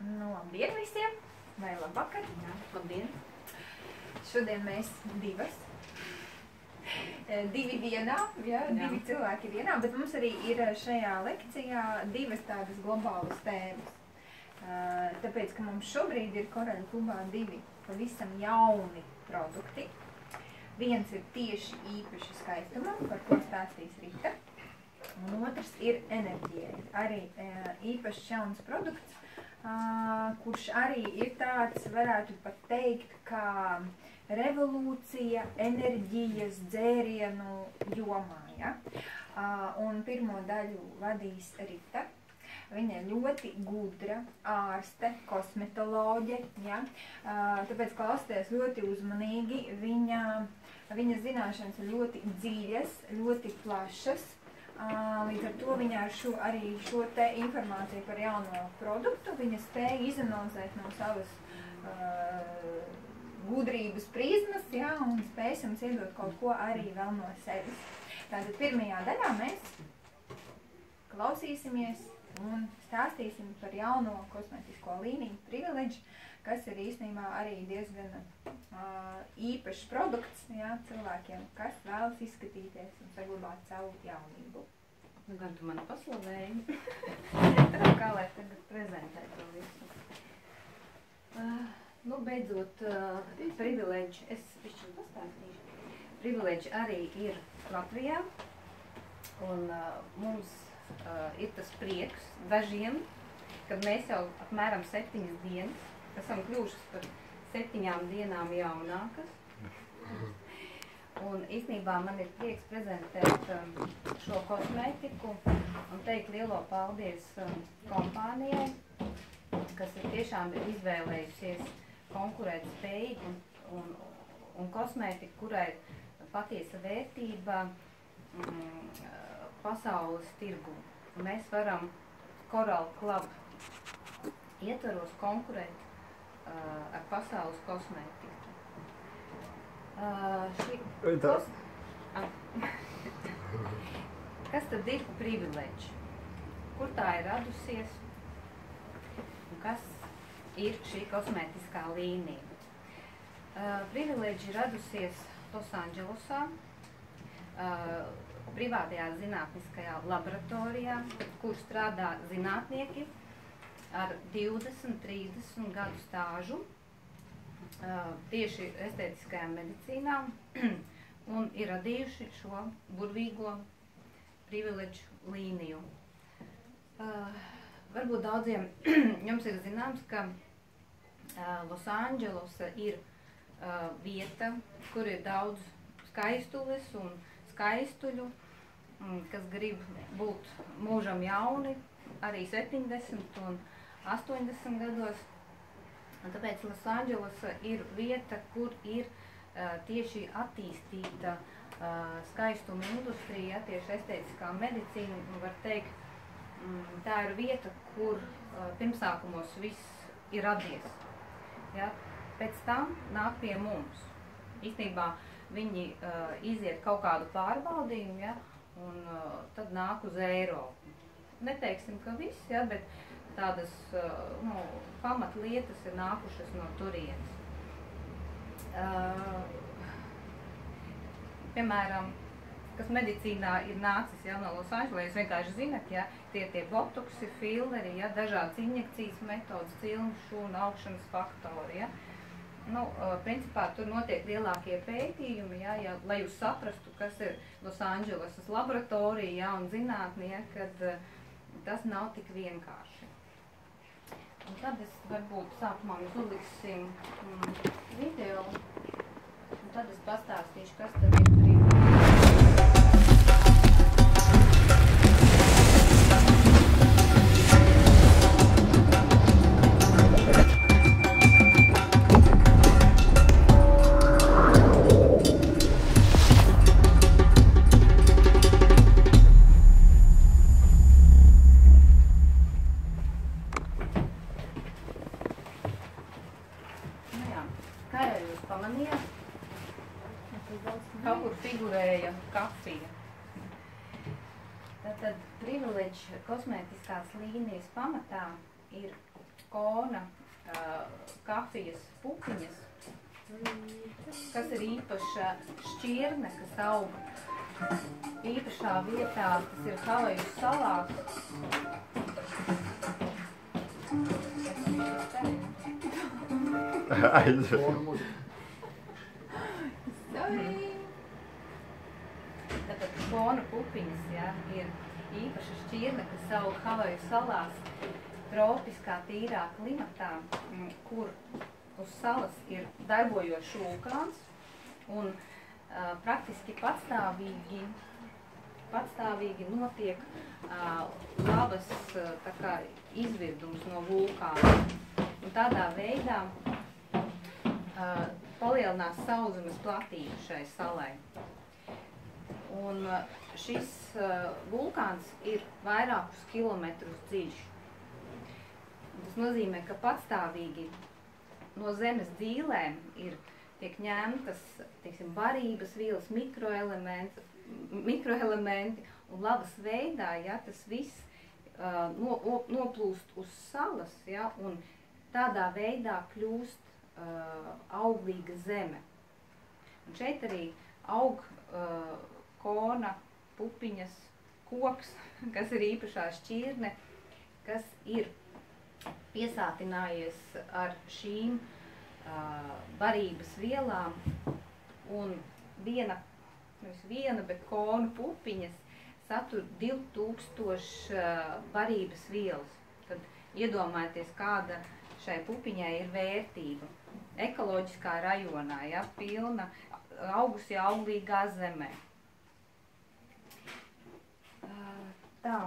Nu, labdien visiem! Vai labvakar? Jā, labdien! Šodien mēs divas. Divi vienā, ja, Jā. divi cilvēki vienā, bet mums arī ir šajā lekcijā divas tādas globālas tēmas. Tāpēc, ka mums šobrīd ir Koreļu klubā divi pavisam jauni produkti. Viens ir tieši īpaši skaistumam, par ko stāstīs Rita. Un otrs ir enerģijai. Arī īpašs jauns produkts, ā, kurš arī ir tāds, varētu pat teikt, kā revolūcija enerģijas dzērienu jomā. Ja? Ā, Un pirmo daļu vadīs Rita. Viņa ir ļoti gudra ārste, kosmetoloģe. Ja? Ā, Tāpēc klausieties ļoti uzmanīgi. Viņa, viņa zināšanas ir ļoti dziļas, ļoti plašas. Līdz ar to viņa ar šo, arī šo te informāciju par jauno produktu viņa spēja izanalizēt no savas uh, gudrības prizmas, jā, un spējas jums iedot kaut ko arī vēl no sevis. Tātad pirmajā daļā mēs klausīsimies un stāstīsim par jauno kosmetisko līniju Privilege, kas ir īstenībā arī diezgan uh, īpašs produkts jā, cilvēkiem, kas vēlas izskatīties un saglabāt savu jaunību. Nu, gan tu mani paslavēji. Tā kā lai tagad prezentē to visu. Uh, nu, beidzot, uh, privileģi, es višķi pastāstīšu. Privileģi arī ir Latvijā. Un uh, mums uh, ir tas prieks dažiem, kad mēs jau apmēram septiņas dienas esam kļuvušas par septiņām dienām jaunākas. Un īstenībā man ir prieks prezentēt um, šo kosmētiku un teikt lielo paldies um, kompānijai, kas ir tiešām ir izvēlējusies konkurēt spējīgu un, un, un kosmētiku, kurai patiesa vērtība mm, pasaules tirgu. Mēs varam Coral Club ietvaros konkurēt uh, ar pasaules kosmētiku. Šī kos... Ah. Kas tad ir privileģi? Kur tā ir radusies? Un kas ir šī kosmētiskā līnija? Uh, privileģi radusies Losandželosā, uh, privātajā zinātniskajā laboratorijā, kur strādā zinātnieki ar 20, 30 gadu stāžu tieši estētiskajā medicīnā un ir radījuši šo burvīgo privileģu līniju. Varbūt daudziem jums ir zināms, ka Losandželosa ir vieta, kur ir daudz skaistules un skaistuļu, kas grib būt mūžam jauni, arī 70 un 80 gados. Un tāpēc Losandželosa ir vieta, kur ir uh, tieši attīstīta uh, skaistuma industrija, tieši estētiskā medicīna, var teikt, mm, tā ir vieta, kur uh, pirmsākumos viss ir radies. Ja? Pēc tam nāk pie mums. Īstenībā viņi uh, iziet kaut kādu pārbaudījumu, ja? un uh, tad nāk uz Eiropu. Neteiksim, ka viss, ja? bet tādas nu, pamatlietas ir nākušas no turienes. Uh, piemēram, kas medicīnā ir nācis ja, no Losandželē, jūs vienkārši zinat, ja, tie tie botoksi, filleri, ja, dažādas injekcijas metodas, cilnu, šūnu, augšanas faktori, ja. Nu, uh, principā tur notiek lielākie pētījumi, ja, ja, lai jūs saprastu, kas ir Losandželesas laboratorija ja, un zinātnie, ja, kad uh, tas nav tik vienkārši. Un tad es varbūt sākumā mēs uzliksim mm, video, un tad es pastāstīšu, kas tad ir brīvība. Kosmētiskās līnijas pamatā ir kona uh, kafijas pupiņas, kas ir īpaša šķirne, kas aug īpašā vietā, tas ir Havaju salās. Aiziet. Tātad kona pupiņas, jā, ir īpaša šķirne, kas aug Havaju salās tropiskā tīrā klimatā, mm, kur uz salas ir darbojošs vulkāns un uh, praktiski patstāvīgi, patstāvīgi notiek uh, lavas uh, kā izvirdums no vulkāna. Un tādā veidā uh, palielinās sauszemes platība šai salai. Un uh, šis uh, vulkāns ir vairākus kilometrus dziļš. Tas nozīmē, ka patstāvīgi no zemes dzīlēm ir tiek ņemtas, teiksim, barības vielas, mikroelementi, mikroelementi un lavas veidā, ja, tas viss uh, no, o, noplūst uz salas, ja, un tādā veidā kļūst uh, auglīga zeme. Un šeit arī aug uh, kona, pupiņas, koks, kas ir īpašā šķirne, kas ir piesātinājies ar šīm uh, barības vielām un viena, nevis viena, bet konu pupiņas satur 2000 uh, barības vielas. Tad iedomājieties, kāda šai pupiņai ir vērtība. Ekoloģiskā rajonā, ja, pilna augusi auglīgā zemē. Tā.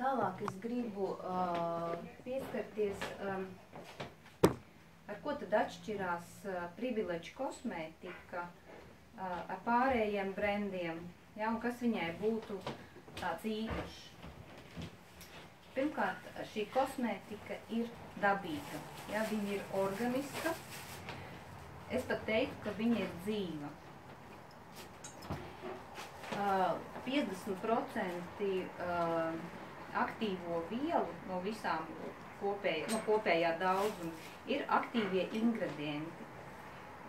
Tālāk es gribu uh, pieskarties, um, ar ko tad atšķirās uh, privileģu kosmētika uh, ar pārējiem brendiem, ja, un kas viņai būtu tāds īpašs. Pirmkārt, šī kosmētika ir dabīga, ja, viņa ir organiska. Es pat teiktu, ka viņa ir dzīva. Uh, 50% uh, aktīvo vielu no visām kopējā, no kopējā daudzuma ir aktīvie ingredienti.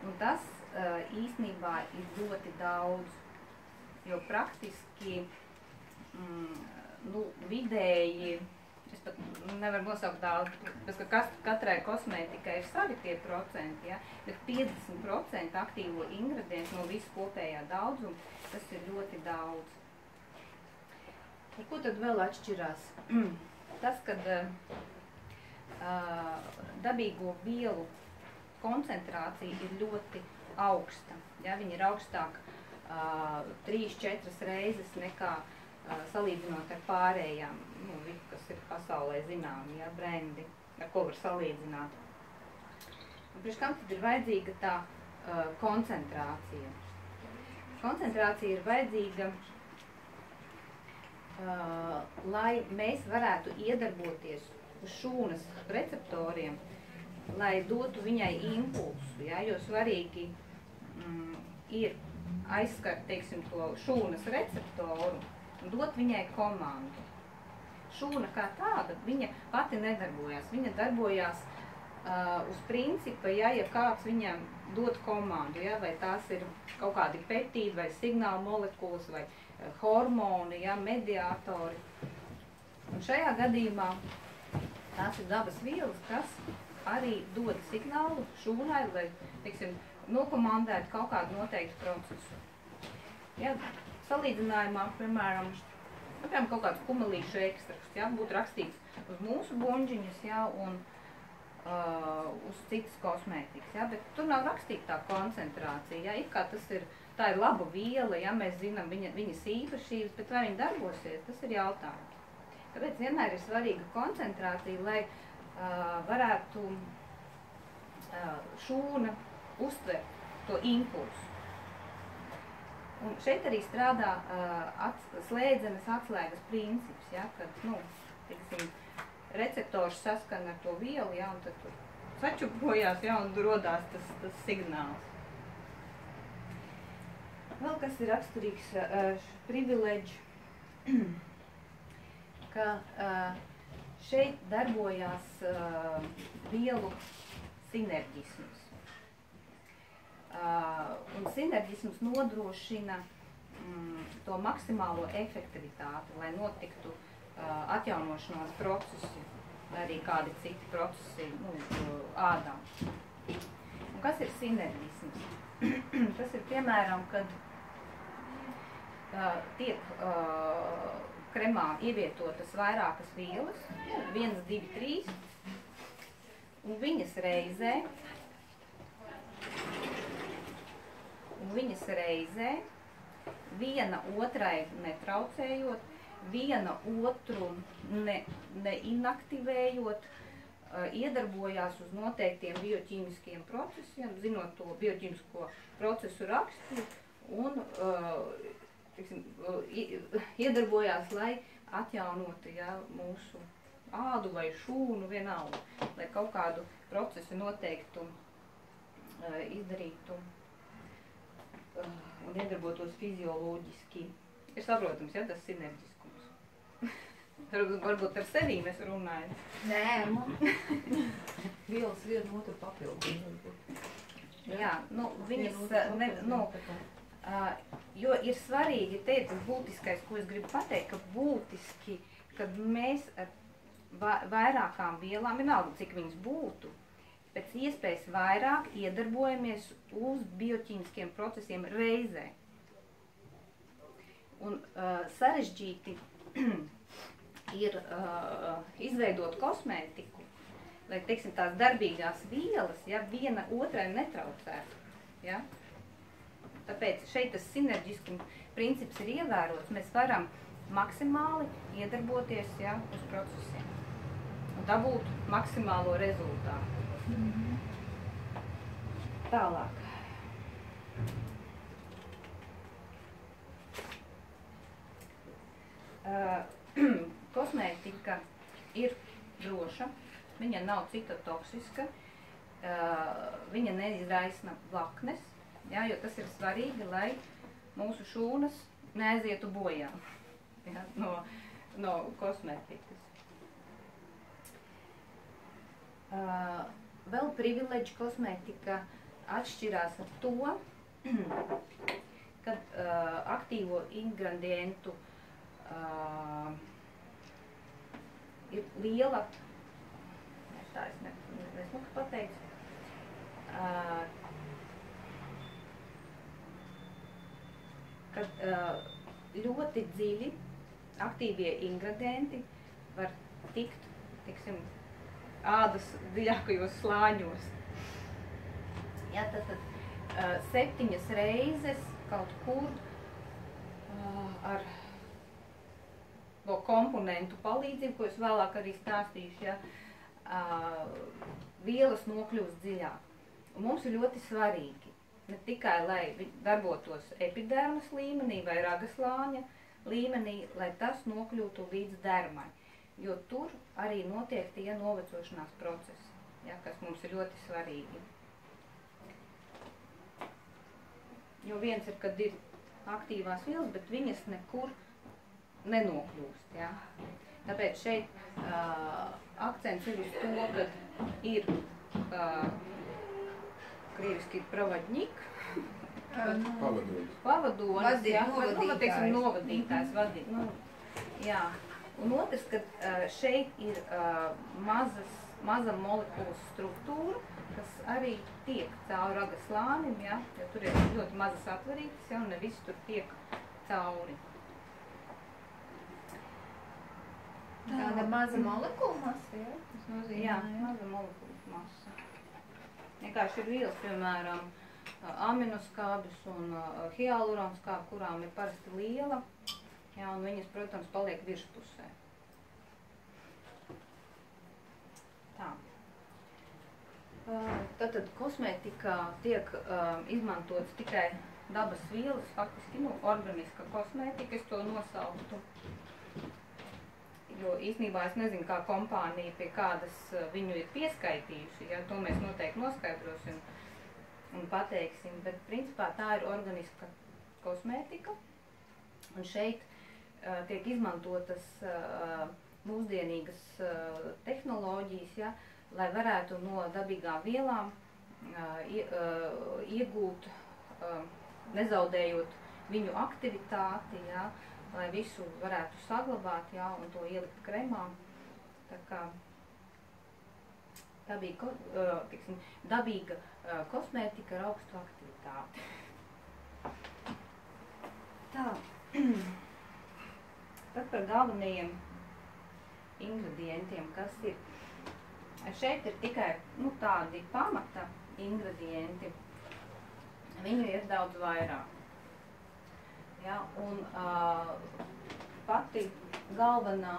Un tas uh, īsnībā ir ļoti daudz, jo praktiski mm, nu, vidēji, es pat nevaru nosaukt daudz, tas, ka katrai kosmētikai ir savi tie procenti, ja, bet 50% aktīvo ingredientu no visu kopējā daudzuma, tas ir ļoti daudz. Ar ko tad vēl atšķirās? tas, kad uh, dabīgo vielu koncentrācija ir ļoti augsta, ja, viņa ir augstāk uh, 3-4 reizes nekā uh, salīdzinot ar pārējām, nu, kas ir pasaulē zināmi, ja, brendi, ar ko var salīdzināt. Priekš kam tad ir vajadzīga tā uh, koncentrācija? Koncentrācija ir vajadzīga, uh, lai mēs varētu iedarboties uz šūnas receptoriem, lai dotu viņai impulsu, ja, jo svarīgi mm, ir aizskart, teiksim, to šūnas receptoru dot viņai komandu. Šūna kā tāda, viņa pati nedarbojās, viņa darbojās uh, uz principa, ja, ja kāds viņam dod komandu, ja, vai tās ir kaut kādi peptīdi vai signāla molekulas vai uh, hormoni, ja, mediātori. Un šajā gadījumā tās ir dabas vielas, kas arī dod signālu šūnai, lai, teiksim, nokomandētu kaut kādu noteiktu procesu. Ja, salīdzinājumā, piemēram, piemēram, kaut kāds kumelīšu ekstrakts, ja, būtu rakstīts uz mūsu buņģiņas, ja, un uh, uz citas kosmētikas, ja, bet tur nav rakstīta tā koncentrācija, ja, it kā tas ir, tā ir laba viela, ja, mēs zinām viņa, viņas īpašības, bet vai viņa darbosies, tas ir jautājums. Tāpēc vienmēr ir svarīga koncentrācija, lai uh, varētu uh, šūna uztvert to impulsu. Un šeit arī strādā uh, ats, slēdzenes atslēgas princips, ja, kad, nu, tiksim, receptors saskana ar to vielu, ja, un tad tur sačupojās, ja, un rodās tas, tas signāls. Vēl kas ir raksturīgs uh, privileģi, ka uh, šeit darbojās uh, vielu sinerģisms. Uh, un sinerģisms nodrošina mm, to maksimālo efektivitāti, lai notiktu uh, atjaunošanās procesi, arī kādi citi procesi nu, ādā. Un kas ir sinerģisms? Tas ir piemēram, kad tiek kremā ievietotas vairākas vielas, 1, 2, 3, un viņas reizē, un viņas reizē, viena otrai netraucējot, viena otru ne, neinaktivējot, iedarbojās uz noteiktiem bioķīmiskiem procesiem, zinot to bioķīmisko procesu raksturu un uh, tiksim, iedarbojās, lai atjaunotu ja, mūsu ādu vai šūnu vienalga, lai kaut kādu procesu noteiktu, izdarītu un iedarbotos fizioloģiski. Ir saprotams, ja tas sinerģiskums. Varbūt ar sevi mēs runājam. Nē, man. Vielas vienu otru papildu. Jā, nu, viņas, ne, nu, jo ir svarīgi, te ir tas būtiskais, ko es gribu pateikt, ka būtiski, kad mēs ar va vairākām vielām, vienalga, cik viņas būtu, pēc iespējas vairāk iedarbojamies uz bioķīmiskiem procesiem reizē. Un uh, sarežģīti ir uh, izveidot kosmētiku, lai, teiksim, tās darbīgās vielas, ja, viena otrai netraucētu. Ja? Tāpēc šeit tas sinerģiskuma princips ir ievērots. Mēs varam maksimāli iedarboties ja, uz procesiem un dabūt maksimālo rezultātu. Tālāk. Kosmētika ir droša, viņa nav citotoksiska, viņa neizraisna blaknes, Ja, jo tas ir svarīgi, lai mūsu šūnas neaizietu bojā ja, no, no kosmētikas. Uh, vēl privileģi kosmētika atšķirās ar to, kad uh, aktīvo ingredientu uh, ir liela, tā es nesmuku pateicu, uh, ka ļoti dziļi aktīvie ingredienti var tikt, tiksim, ādas dziļākajos slāņos. Ja, tad, tad septiņas reizes kaut kur ar to komponentu palīdzību, ko es vēlāk arī stāstīšu, ja, vielas nokļūst dziļāk. Un mums ir ļoti svarīgi ne tikai lai darbotos epidermas līmenī vai ragaslāņa līmenī, lai tas nokļūtu līdz dermai, jo tur arī notiek tie novecošanās procesi, ja, kas mums ir ļoti svarīgi. Jo viens ir, kad ir aktīvās vielas, bet viņas nekur nenokļūst. Ja. Tāpēc šeit uh, akcents ir uz to, ka ir uh, krieviski ir pravadņik. Pavadonis. Pavadonis, Vadīt, jā, novadītājs. nu, teiksim, novadītājs, vadīt, nu, jā. Un otrs, ka šeit ir mazas, maza molekulu struktūra, kas arī tiek cauri raga slānim, ja, jo tur ir ļoti mazas atverītes, ja, un ne viss tur tiek cauri. Tāda maza molekula masa, jā? Tas nozīmē, Jā, maza molekulu masa. Vienkārši ir vielas, piemēram, aminoskābes un hialuronskābe, kurām ir parasti liela, jā, un viņas, protams, paliek virspusē. Tā. Tātad kosmētikā tiek um, izmantots tikai dabas vielas, faktiski, nu, organiska kosmētika, es to nosauktu. Jo īstenībā es nezinu, kā kompānija pie kādas viņu ir pieskaitījusi, ja to mēs noteikti noskaidrosim un pateiksim, bet principā tā ir organiska kosmētika. Un šeit tiek izmantotas uh, mūsdienīgas uh, tehnoloģijas, ja, lai varētu no dabīgām vielām ie, iegūt, nezaudējot viņu aktivitāti, ja, lai visu varētu saglabāt ja, un to ielikt kremā. Tā kā dabīga, ko- uh, tiksim, dabīga kosmētika ar augstu aktivitāti. Tā. Tad par galvenajiem ingredientiem, kas ir. Šeit ir tikai nu, tādi pamata ingredienti. Viņu ir daudz vairāk. Ja, un uh, pati galvenā,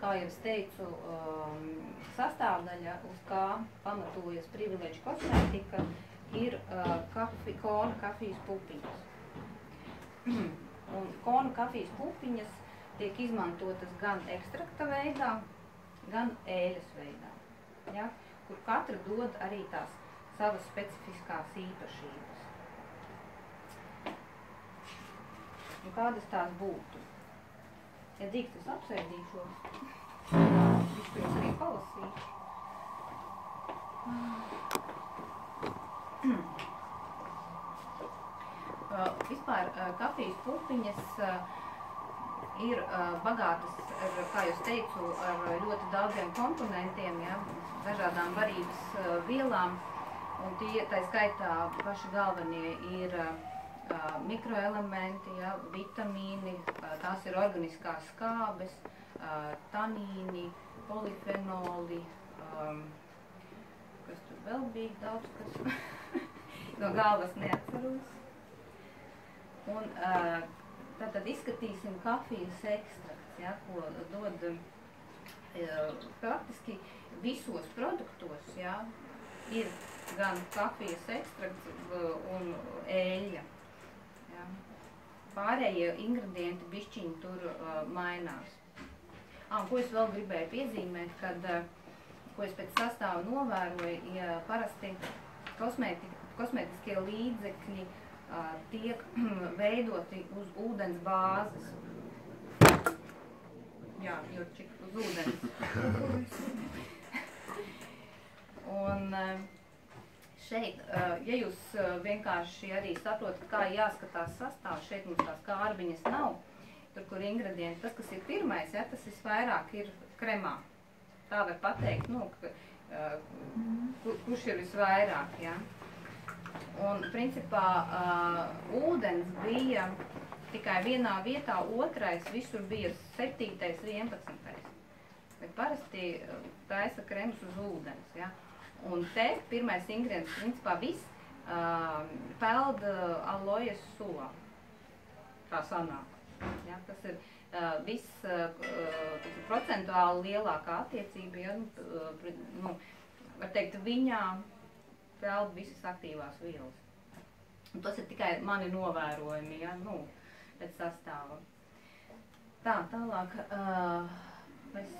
kā jau es teicu, um, sastāvdaļa, uz kā pamatojas privileģu kosmētika, ir uh, kafi, kona kafijas pupiņas. Un kona kafijas pupiņas tiek izmantotas gan ekstrakta veidā, gan ēļas veidā, ja, kur katra dod arī tās savas specifiskās īpašības. Un kādas tās būtu? Ja drīkst, es apsēdīšos. Viņš pirms arī palasīšu. Uh, vispār uh, kafijas pupiņas uh, ir uh, bagātas, ar, kā jūs teicu, ar ļoti daudziem komponentiem, ja, dažādām varības uh, vielām. Un tie, tā skaitā, paši galvenie ir uh, mikroelementi, ja, vitamīni, tās ir organiskās skābes, tanīni, polifenoli, um, kas tur vēl bija daudz, kas no galvas neatceros. Un uh, tātad izskatīsim kafijas ekstrakts, ja, ko dod uh, praktiski visos produktos, ja, ir gan kafijas ekstrakts uh, un ēļa. Ja. Pārējie ingredienti bišķiņi tur uh, mainās. Ah, ko es vēl gribēju piezīmēt, kad, ko es pēc sastāva novēroju, ja parasti kosmēti, kosmētiskie līdzekļi uh, tiek veidoti uz ūdens bāzes. Jā, jo čik uz ūdens. Un šeit, ja jūs vienkārši arī saprotat, kā jāskatās sastāvs, šeit mums tās kārbiņas nav, tur, kur ingredienti, tas, kas ir pirmais, ja, tas visvairāk ir kremā. Tā var pateikt, nu, kur, kurš ir visvairāk, ja. Un, principā, uh, ūdens bija tikai vienā vietā, otrais visur bija 7. 11. Bet parasti taisa kremus uz ūdens, ja. Un te pirmais ingredients, principā, viss uh, peld uh, alojas sulā. Tā sanāk. Ja, tas ir uh, viss uh, uh, procentuāli lielākā attiecība, ja, nu, nu, var teikt, viņā peld visas aktīvās vielas. Un tas ir tikai mani novērojumi, ja, nu, pēc sastāva. Tā, tālāk, uh, mēs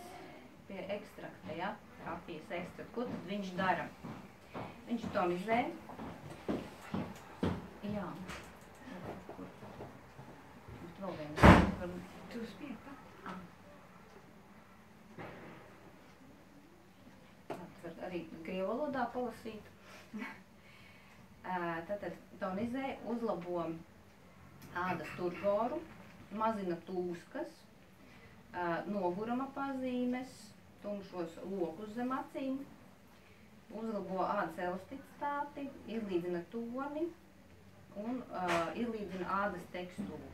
pie ekstrakta, ja, kafijas ekstrakta. Ko tad viņš dara? Viņš tonizē. Jā. Bet vēl viens. Var... Tu spied pat. Ah. Var arī krievu valodā palasīt. Tātad tonizē uzlabo ādas turgoru, mazina tūskas, ā, nogurama pazīmes, tumšos lokus zem acīm, uzlabo ādas elasticitāti, izlīdzina toni un uh, izlīdzina ādas tekstūru.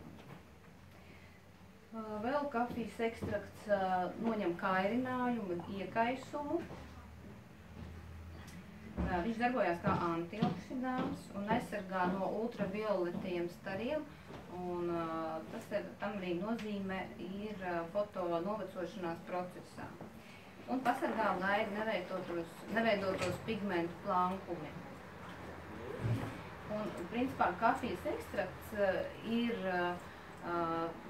Uh, vēl kafijas ekstrakts uh, noņem kairinājumu iekaisumu. Viņš darbojas kā antioksidants un aizsargā no ultravioletiem stariem. Un, tas ir, tam arī nozīme ir foto novecošanās procesā. Un pasargā, lai neveidotos, neveidotos pigmentu plankumi. Un, principā, kafijas ekstrakts ir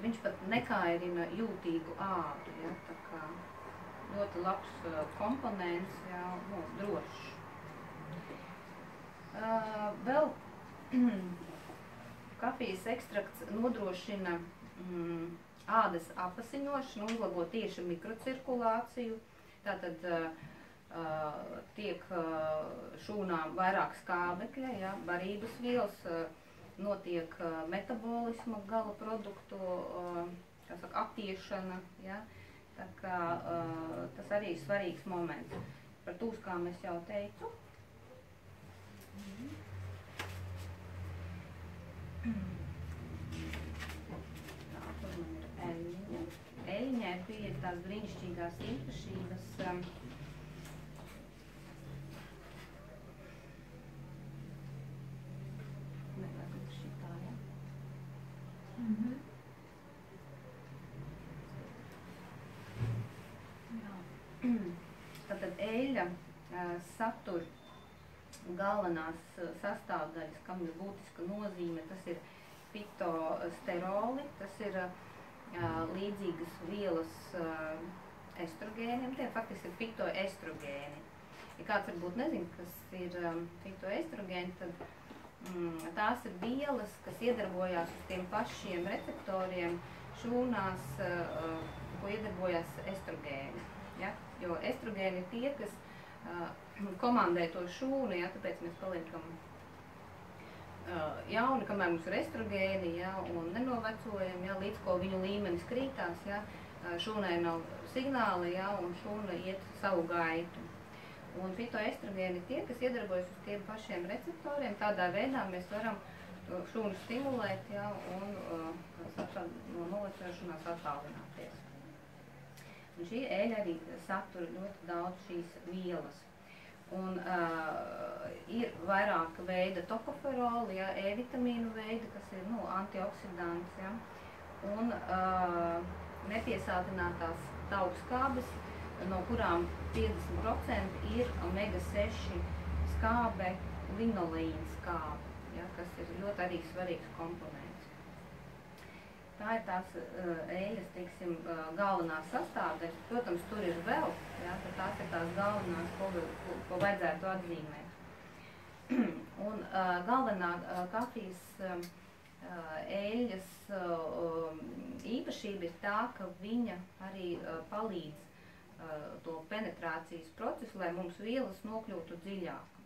viņš pat nekairina jūtīgu ādu, ja, tā kā ļoti labs komponents, jā, nu, drošs. Uh, vēl kafijas ekstrakts nodrošina mm, ādas apasiņošanu, uzlabo tieši mikrocirkulāciju. Tātad uh, tiek uh, šūnām vairāk skābekļa, ja, barības vielas, notiek metabolisma gala produktu saka, aptiešana. Ja, tā kā tas arī ir svarīgs moments. Par tūskām es jau teicu. Tā, kur man ir eļņa? Eļņai bija tās brīnišķīgās īpašības. Um? Mhm. Tātad eļļa uh, satur galvenās uh, sastāvdaļas, kam ir būtiska nozīme, tas ir fitosteroli, tas ir uh, līdzīgas vielas uh, estrogēniem, tie faktiski ir fitoestrogēni. Ja kāds varbūt nezin, kas ir fitoestrogēni, tad mm, tās ir vielas, kas iedarbojās uz tiem pašiem receptoriem šūnās, ko iedarbojas estrogēni. Ja? Jo estrogēni ir tie, kas komandē to šūnu, ja? tāpēc mēs paliekam uh, jauni, kamēr mums ir estrogēni ja? un nenovecojam, ja? līdz ko viņu līmenis krītās, ja? Uh, šūnai nav signāli ja? un šūna iet savu gaitu. Un fitoestrogēni tie, kas iedarbojas uz tiem pašiem receptoriem. Tādā veidā mēs varam to šūnu stimulēt ja, un uh, no novecošanās attālināties. Un šī eļļa arī satura ļoti daudz šīs vielas. Un uh, ir vairāka veida tokoferoli, ja, E-vitamīnu veidi, kas ir nu, antioksidants. Ja, un uh, nepiesātinātās taukskābes, no kurām 50% ir omega-6 skābe, linoleīna skābe, ja, kas ir ļoti arī svarīgs komponents. Tā ir tās eļas, teiksim, galvenās sastāvdaļas. Protams, tur ir vēl, ja, tad tās ir tās galvenās, ko, ko, ko vajadzētu atzīmēt. Un galvenā kafijas eļas īpašība ir tā, ka viņa arī palīdz to penetrācijas procesu, lai mums vielas nokļūtu dziļāk.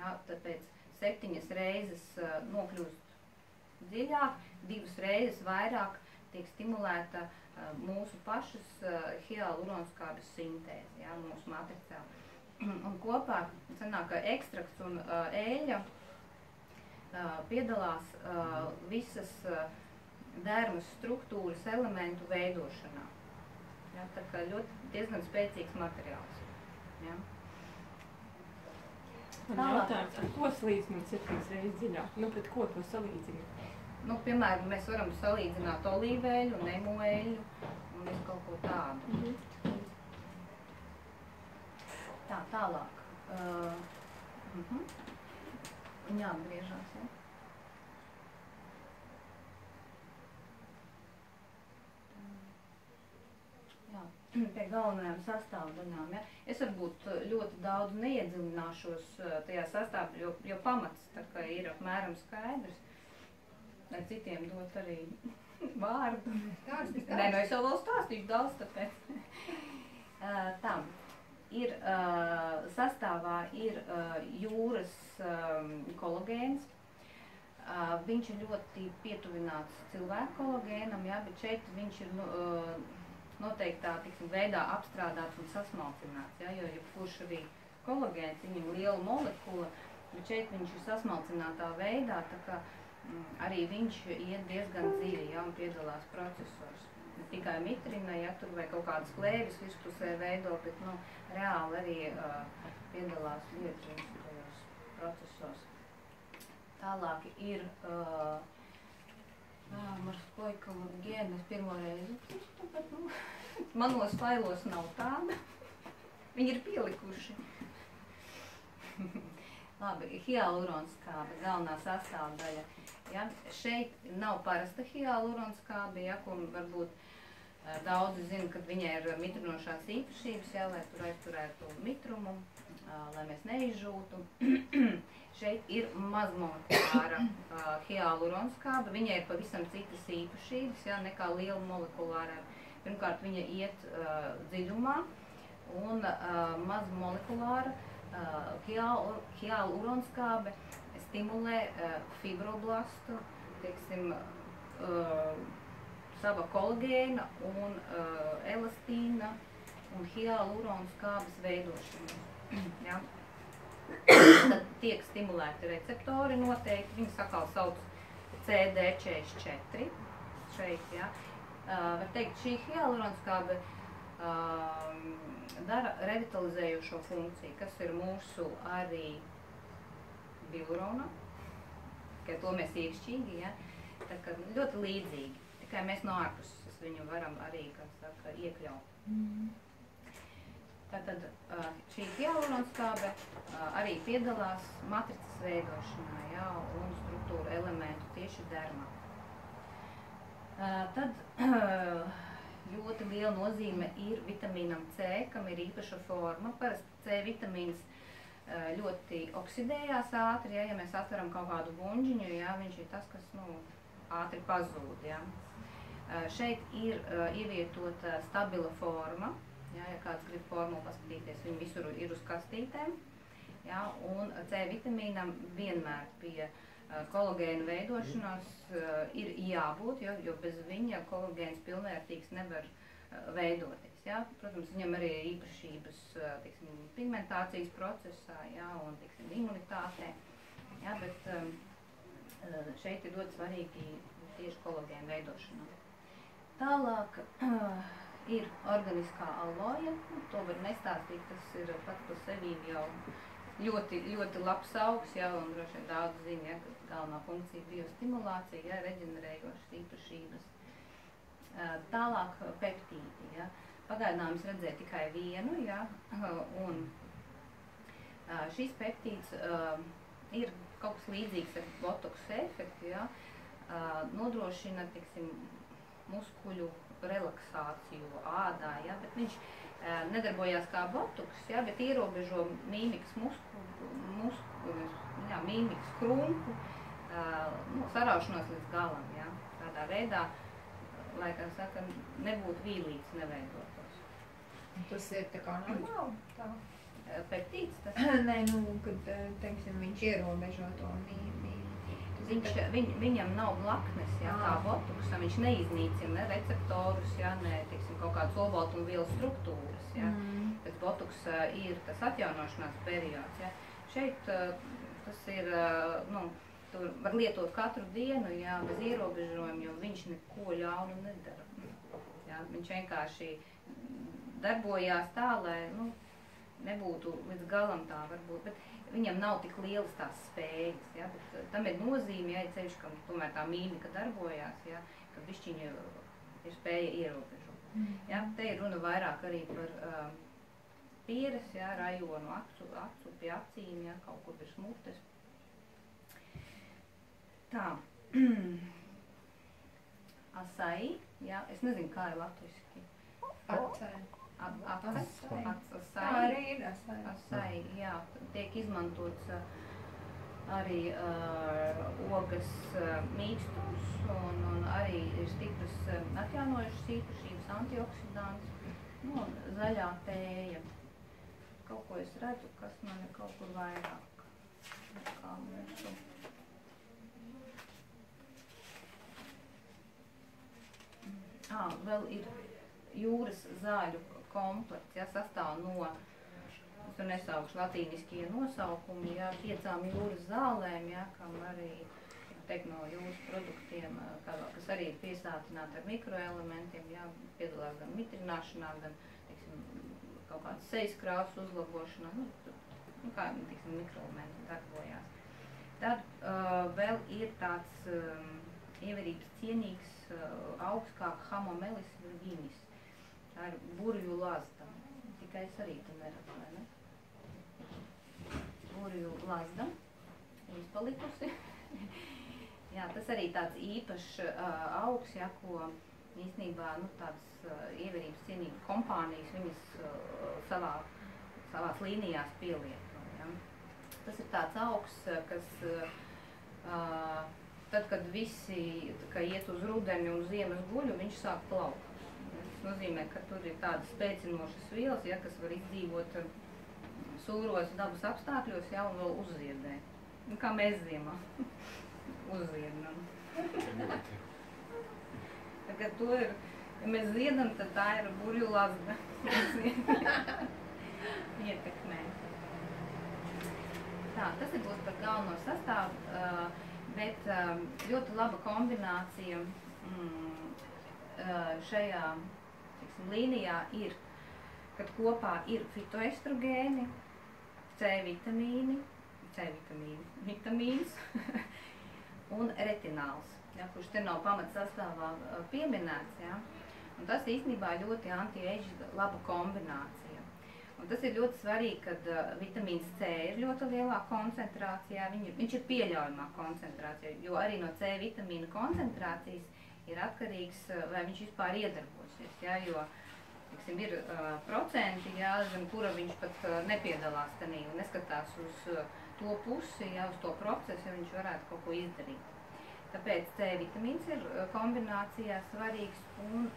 Jā, tāpēc septiņas reizes nokļūst dziļāk, divas reizes vairāk tiek stimulēta uh, mūsu pašas uh, hialuronskābes sintēze, jā, mūsu matricā. Un kopā sanāk, ka ekstrakts un eļļa uh, piedalās visas dermas struktūras elementu veidošanā. Ja, tā kā ļoti diezgan spēcīgs materiāls. Ja. Man jautājums, ar ko slīdzināt septiņas reizes dziļāk? Nu, pret ko to salīdzināt? Nu, piemēram, mēs varam salīdzināt olīveļu, nemoeļu un visu kaut ko tādu. Mm -hmm. Tā, tālāk. Uh, uh -huh. Viņa atgriežas, ja? pie galvenajām sastāvdaļām. Ja? Es varbūt ļoti daudz neiedziļināšos tajā sastāvdaļā, jo, jo pamats ir apmēram skaidrs. Lai citiem dot arī vārdu. Stāsti, Nē, nu es jau vēl stāstīšu daudz, tāpēc. uh, tam ir uh, sastāvā ir uh, jūras um, kolagēns. Uh, viņš ir ļoti pietuvināts cilvēku kolagēnam, jā, bet šeit viņš ir nu, uh, noteiktā tiksim, veidā apstrādāts un sasmalcināts. Ja, jo jebkurš arī kolagēns, viņam ir liela molekula, bet šeit viņš ir sasmalcinātā veidā, tā kā mm, arī viņš iet diezgan dziļi ja, un piedalās procesos. Ne tikai mitrina, ja tur vai kaut kādas klēvis vispusē veido, bet nu, reāli arī uh, piedalās ļoti tajos procesos. Tālāk ir uh, Marskoika Lurgiena, es pirmo reizi dzistu, bet nu, manos failos nav tāda. Viņi ir pielikuši. labi, hialuronskābe, galvenā sastāvdaļa. Ja? Šeit nav parasta hialuronskābe, ja, ko varbūt daudzi zina, ka viņai ir mitrinošās īpašības, ja, lai tur aizturētu mitrumu, lai mēs neizžūtu. Šeit ir mazmolekulāra hialuronskābe, viņai ir pavisam citas īpašības, ja, nekā liela molekulārā. Pirmkārt, viņa iet uh, dziļumā, un uh, mazmolekulāra uh, hialuronskābe stimulē uh, fibroblastu, teiksim, uh, sava kolagēna un uh, elastīna un hialuronskābes veidošanu. ja? Tad tiek stimulēti receptori noteikti, viņi sakal sauc CD44 šeit, ja? Uh, var teikt, šī hialuronskābe uh, dara revitalizējošo funkciju, kas ir mūsu arī bilurona, ka to mēs iekšķīgi, ja? Tā kā ļoti līdzīgi, tikai mēs no ārpuses viņu varam arī, kā saka, iekļaut. Mm. Tātad uh, šī hialuronskābe arī piedalās matricas veidošanā, ja, un struktūra elementu tieši dermā. Tad ļoti liela nozīme ir vitamīnam C, kam ir īpaša forma. Parasti C vitamīns ļoti oksidējās ātri, ja, ja mēs atveram kaut kādu buņģiņu, ja, viņš ir tas, kas nu, ātri pazūd. Ja. Uh, šeit ir uh, ievietota stabila forma, ja, ja kāds grib formulu paskatīties, viņi visur ir uz kastītēm. Ja, un C vitamīnam vienmēr pie kolagēna veidošanās ir jābūt, jo, jo bez viņa kolagēns pilnvērtīgs nevar veidoties. Ja? Protams, viņam arī ir īpašības tiksim, pigmentācijas procesā ja? un tiksim, imunitātē, ja? bet um, šeit ir ļoti svarīgi tieši kolagēna veidošanā. Tālāk uh, ir organiskā aloja, to var nestāstīt, tas ir pat pa sevi jau ļoti, ļoti labs augs, ja, un droši vien daudz zina, ja, ka galvenā funkcija biostimulācija, ja, reģenerējošas īpašības. Tālāk peptīdi, ja. Pagaidām es redzēju tikai vienu, ja, un šis peptīds ir kaut kas līdzīgs ar botoksu efektu, ja, nodrošina, tiksim, muskuļu relaksāciju ādā, ja, bet viņš nedarbojās kā botoks, ja, bet ierobežo mīmikas muskuļu, muskuļu jā, mīmikas krumpu, nu, saraušanos līdz galam, ja, tādā veidā, lai, kā saka, nebūtu vīlīts neveidotos. Tas ir tā kā normāli, tā. Peptīds tas? Nē, nu, kad, teiksim, viņš ierobežo to mīmiku. Viņš, viņ, viņam nav blaknes, jā, kā botuksam, viņš neiznīcina ne receptorus, jā, ne, teiksim, kaut kādas olbaltumvielu struktūras, jā. Mm. Bet botuks ir tas atjaunošanās periods, jā. Šeit tas ir, nu, tur var lietot katru dienu, jā, bez ierobežojuma, jo viņš neko ļaunu nedara. Jā, viņš vienkārši darbojās tā, lai, nu, nebūtu līdz galam tā varbūt, bet viņam nav tik lielas tās spējas, ja, bet uh, tam ir nozīme, ja ceļš, kam tomēr tā mīmika darbojās, ja, ka višķiņa ir spēja ierobežot. Mm. Ja, te ir runa vairāk arī par uh, pieres, ja, rajonu, acu, acu pie acīm, ja, kaut kur virs mutes. Tā. Asai, ja, es nezinu, kā ir latviski. Atcē. Acis, Tā arī ir asai. asai, jā, tiek izmantots uh, arī uh, ogas uh, mīkstums un, un arī ir stipras uh, atjaunojušas īpašības antioksidants, nu, un zaļā tēja. Kaut ko es redzu, kas man ir kaut kur vairāk nekā mūsu. Ā, vēl ir jūras zāļu komplekts, ja, sastāv no, es tur nesaukšu latīniskie nosaukumi, ja, piecām jūras zālēm, ja, kam arī, teikt, no jūras produktiem, kā, kas arī ir piesātināti ar mikroelementiem, ja, piedalās gan mitrināšanā, gan, teiksim, kaut kādas sejas krāsas uzlabošanā, nu, nu kā, teiksim, mikroelementi darbojās. Tad uh, vēl ir tāds um, ievērības cienīgs uh, augs kā Hamomelis virginis. Ir burvju lazda. Tikai es arī to neredzu, vai ne? burju lazda, izpalikusi. jā, tas arī tāds īpašs uh, augs, ja, ko īstenībā nu, tādas uh, ievērības cienīgas kompānijas viņas uh, savā, savās līnijās pielieto. Ja. Tas ir tāds augs, kas uh, tad, kad visi kā iet uz rudeni un ziemas guļu, viņš sāk plaukt. Nozīmē, ka tur ir tādas spēcinošas vielas, ja, kas var izdzīvot sūros dabas apstākļos, ja, un vēl uzziedē. Nu, kā mēs ziemā uzziedam. Tagad to ir, ja mēs ziedam, tad tā ir burju lazda. Ietekmē. Tā, tas ir būs par galveno sastāvu, uh, bet uh, ļoti laba kombinācija mm, šajā tiksim, līnijā ir, kad kopā ir fitoestrogēni, C vitamīni, C vitamīni, vitamīns un retināls, ja, kurš te nav pamats sastāvā pieminēts. Ja, un tas īstenībā ļoti anti-age laba kombinācija. Un tas ir ļoti svarīgi, kad uh, vitamīns C ir ļoti lielā koncentrācijā, Viņ, viņš ir pieļaujamā koncentrācijā, jo arī no C vitamīna koncentrācijas ir atkarīgs, uh, vai viņš vispār iedarbosies, ja, jo, tiksim, ir uh, procenti, ja, zem kura viņš pat uh, nepiedalās tanī un neskatās uz uh, to pusi, ja, uz to procesu, ja viņš varētu kaut ko izdarīt. Tāpēc C vitamīns ir uh, kombinācijā svarīgs un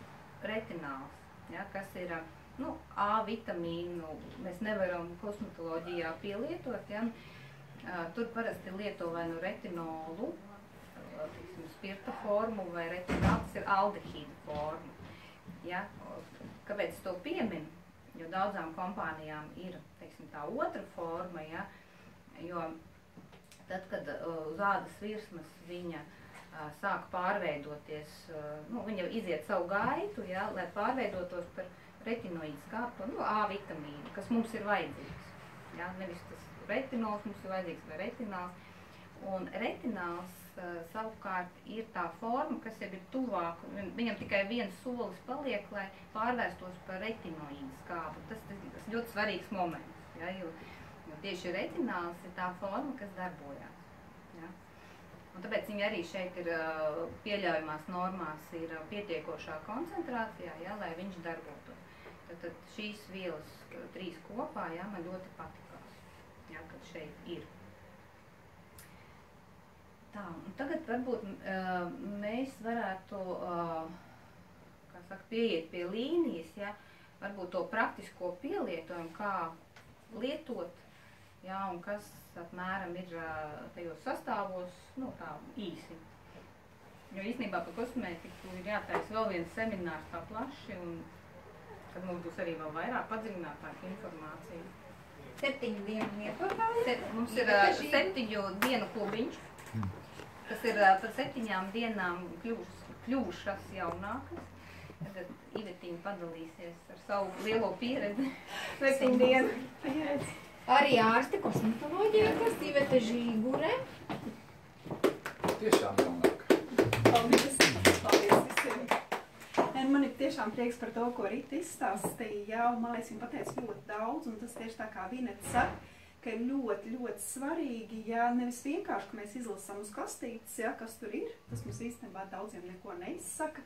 retināls, ja, kas ir uh, nu, A vitamīnu mēs nevaram kosmetoloģijā pielietot. Ja? Tur parasti lieto vai nu retinolu, spirta formu, vai retināls ir aldehīda forma. Ja? Kāpēc to pieminu? Jo daudzām kompānijām ir teiksim, tā otra forma, ja? jo tad, kad uz ādas virsmas viņa sāk pārveidoties, nu, viņa iziet savu gaitu, ja, lai pārveidotos par retinoīdu skāpu, nu, A vitamīnu, kas mums ir vajadzīgs. Ja? Nevis tas retinols mums ir vajadzīgs vai retināls. Un retināls uh, savukārt ir tā forma, kas jau ir tuvāk, viņam tikai viens solis paliek, lai pārvērstos par retinoīdu skābu. Tas, tas, tas ļoti svarīgs moments, ja? jo, jo tieši retināls ir tā forma, kas darbojās. Ja? Un tāpēc viņi arī šeit ir uh, pieļaujamās normās, ir pietiekošā koncentrācijā, ja, lai viņš darbotos. Tad, tad šīs vielas trīs kopā, jā, man ļoti patikās, jā, kad šeit ir. Tā, un tagad varbūt uh, mēs varētu, uh, kā saka, pieiet pie līnijas, jā, varbūt to praktisko pielietojumu, kā lietot, jā, un kas apmēram ir uh, tajos sastāvos, nu, tā īsi. Jo īstenībā par kosmētiku ir jātaisa vēl viens seminārs tā plaši, un Tad mums būs arī vēl vairāk padziļinātāka informācija. Septiņu dienu lietotāji. Mums ir septiņu dienu klubiņš, kas ir par septiņām dienām kļuvušas, kļuvušas jaunākas. Tagad Ivetiņa padalīsies ar savu lielo pieredzi septiņu dienu. Arī ārste kosmetoloģija, kas Iveta Žīgure. Tiešām jaunāka. Paldies! Paldies visiem! Un man ir tiešām prieks par to, ko Rita izstāstīja. Jā, un man liekas, viņa pateica ļoti daudz, un tas tieši tā kā Vineta saka, ka ir ļoti, ļoti svarīgi, ja nevis vienkārši, ka mēs izlasām uz kastītes, ja, kas tur ir, tas mums īstenībā daudziem neko neizsaka,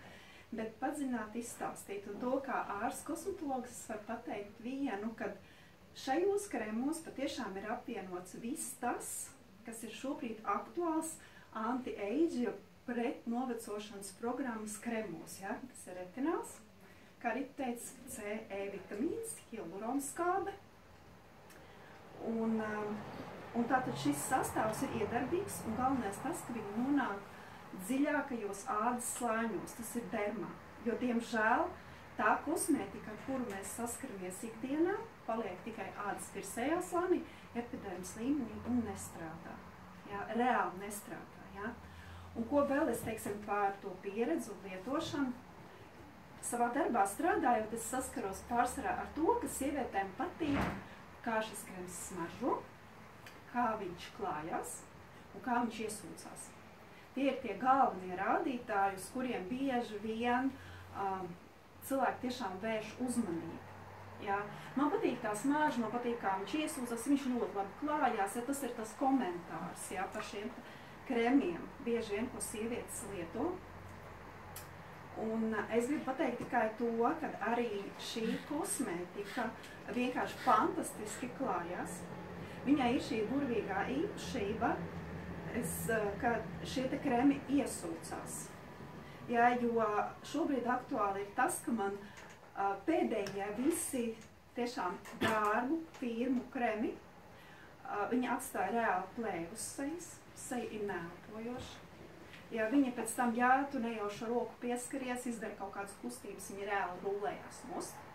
bet padzināt, izstāstīt. Un to, kā ārsts kosmetologs, es varu pateikt vienu, kad šajos kremos patiešām ir apvienots viss tas, kas ir šobrīd aktuāls anti-age, pret novecošanas programmas kremos, ja? tas ir retināls, teica CE vitamīns, hialurona skābe. Un, um, un tātad šis sastāvs ir iedarbīgs un galvenais tas, ka viņi nonāk dziļākajos ādas slāņos, tas ir dermā. Jo, diemžēl, tā kosmētika, ar kuru mēs saskaramies ikdienā, paliek tikai ādas virsējā slānī, epidermas līmenī un nestrādā. Jā, reāli nestrādā. Jā. Un ko vēl es teiksim par to pieredzi un lietošanu? Savā darbā strādājot, es saskaros pārsvarā ar to, ka sievietēm patīk, kā šis krems smaržo, kā viņš klājās un kā viņš iesūcās. Tie ir tie galvenie rādītāji, uz kuriem bieži vien um, cilvēki tiešām vērš uzmanību. Jā. Man patīk tā smarža, man patīk, kā viņš iesūdzas, viņš ļoti labi klājās, ja tas ir tas komentārs jā, par šiem kremiem, bieži vien, ko sievietes lieto. Un es gribu pateikt tikai to, ka arī šī kosmētika vienkārši fantastiski klājās. Viņai ir šī burvīgā īpašība, es, ka šie te kremi iesūcās. Jā, jo šobrīd aktuāli ir tas, ka man uh, pēdējie visi tiešām dārgu firmu kremi, uh, viņi atstāja reāli plēvus sejas, seja ir neelpojoša. Ja viņi pēc tam, ja tu nejauši roku pieskaries, izdara kaut kādas kustības, viņi reāli rulējās nost,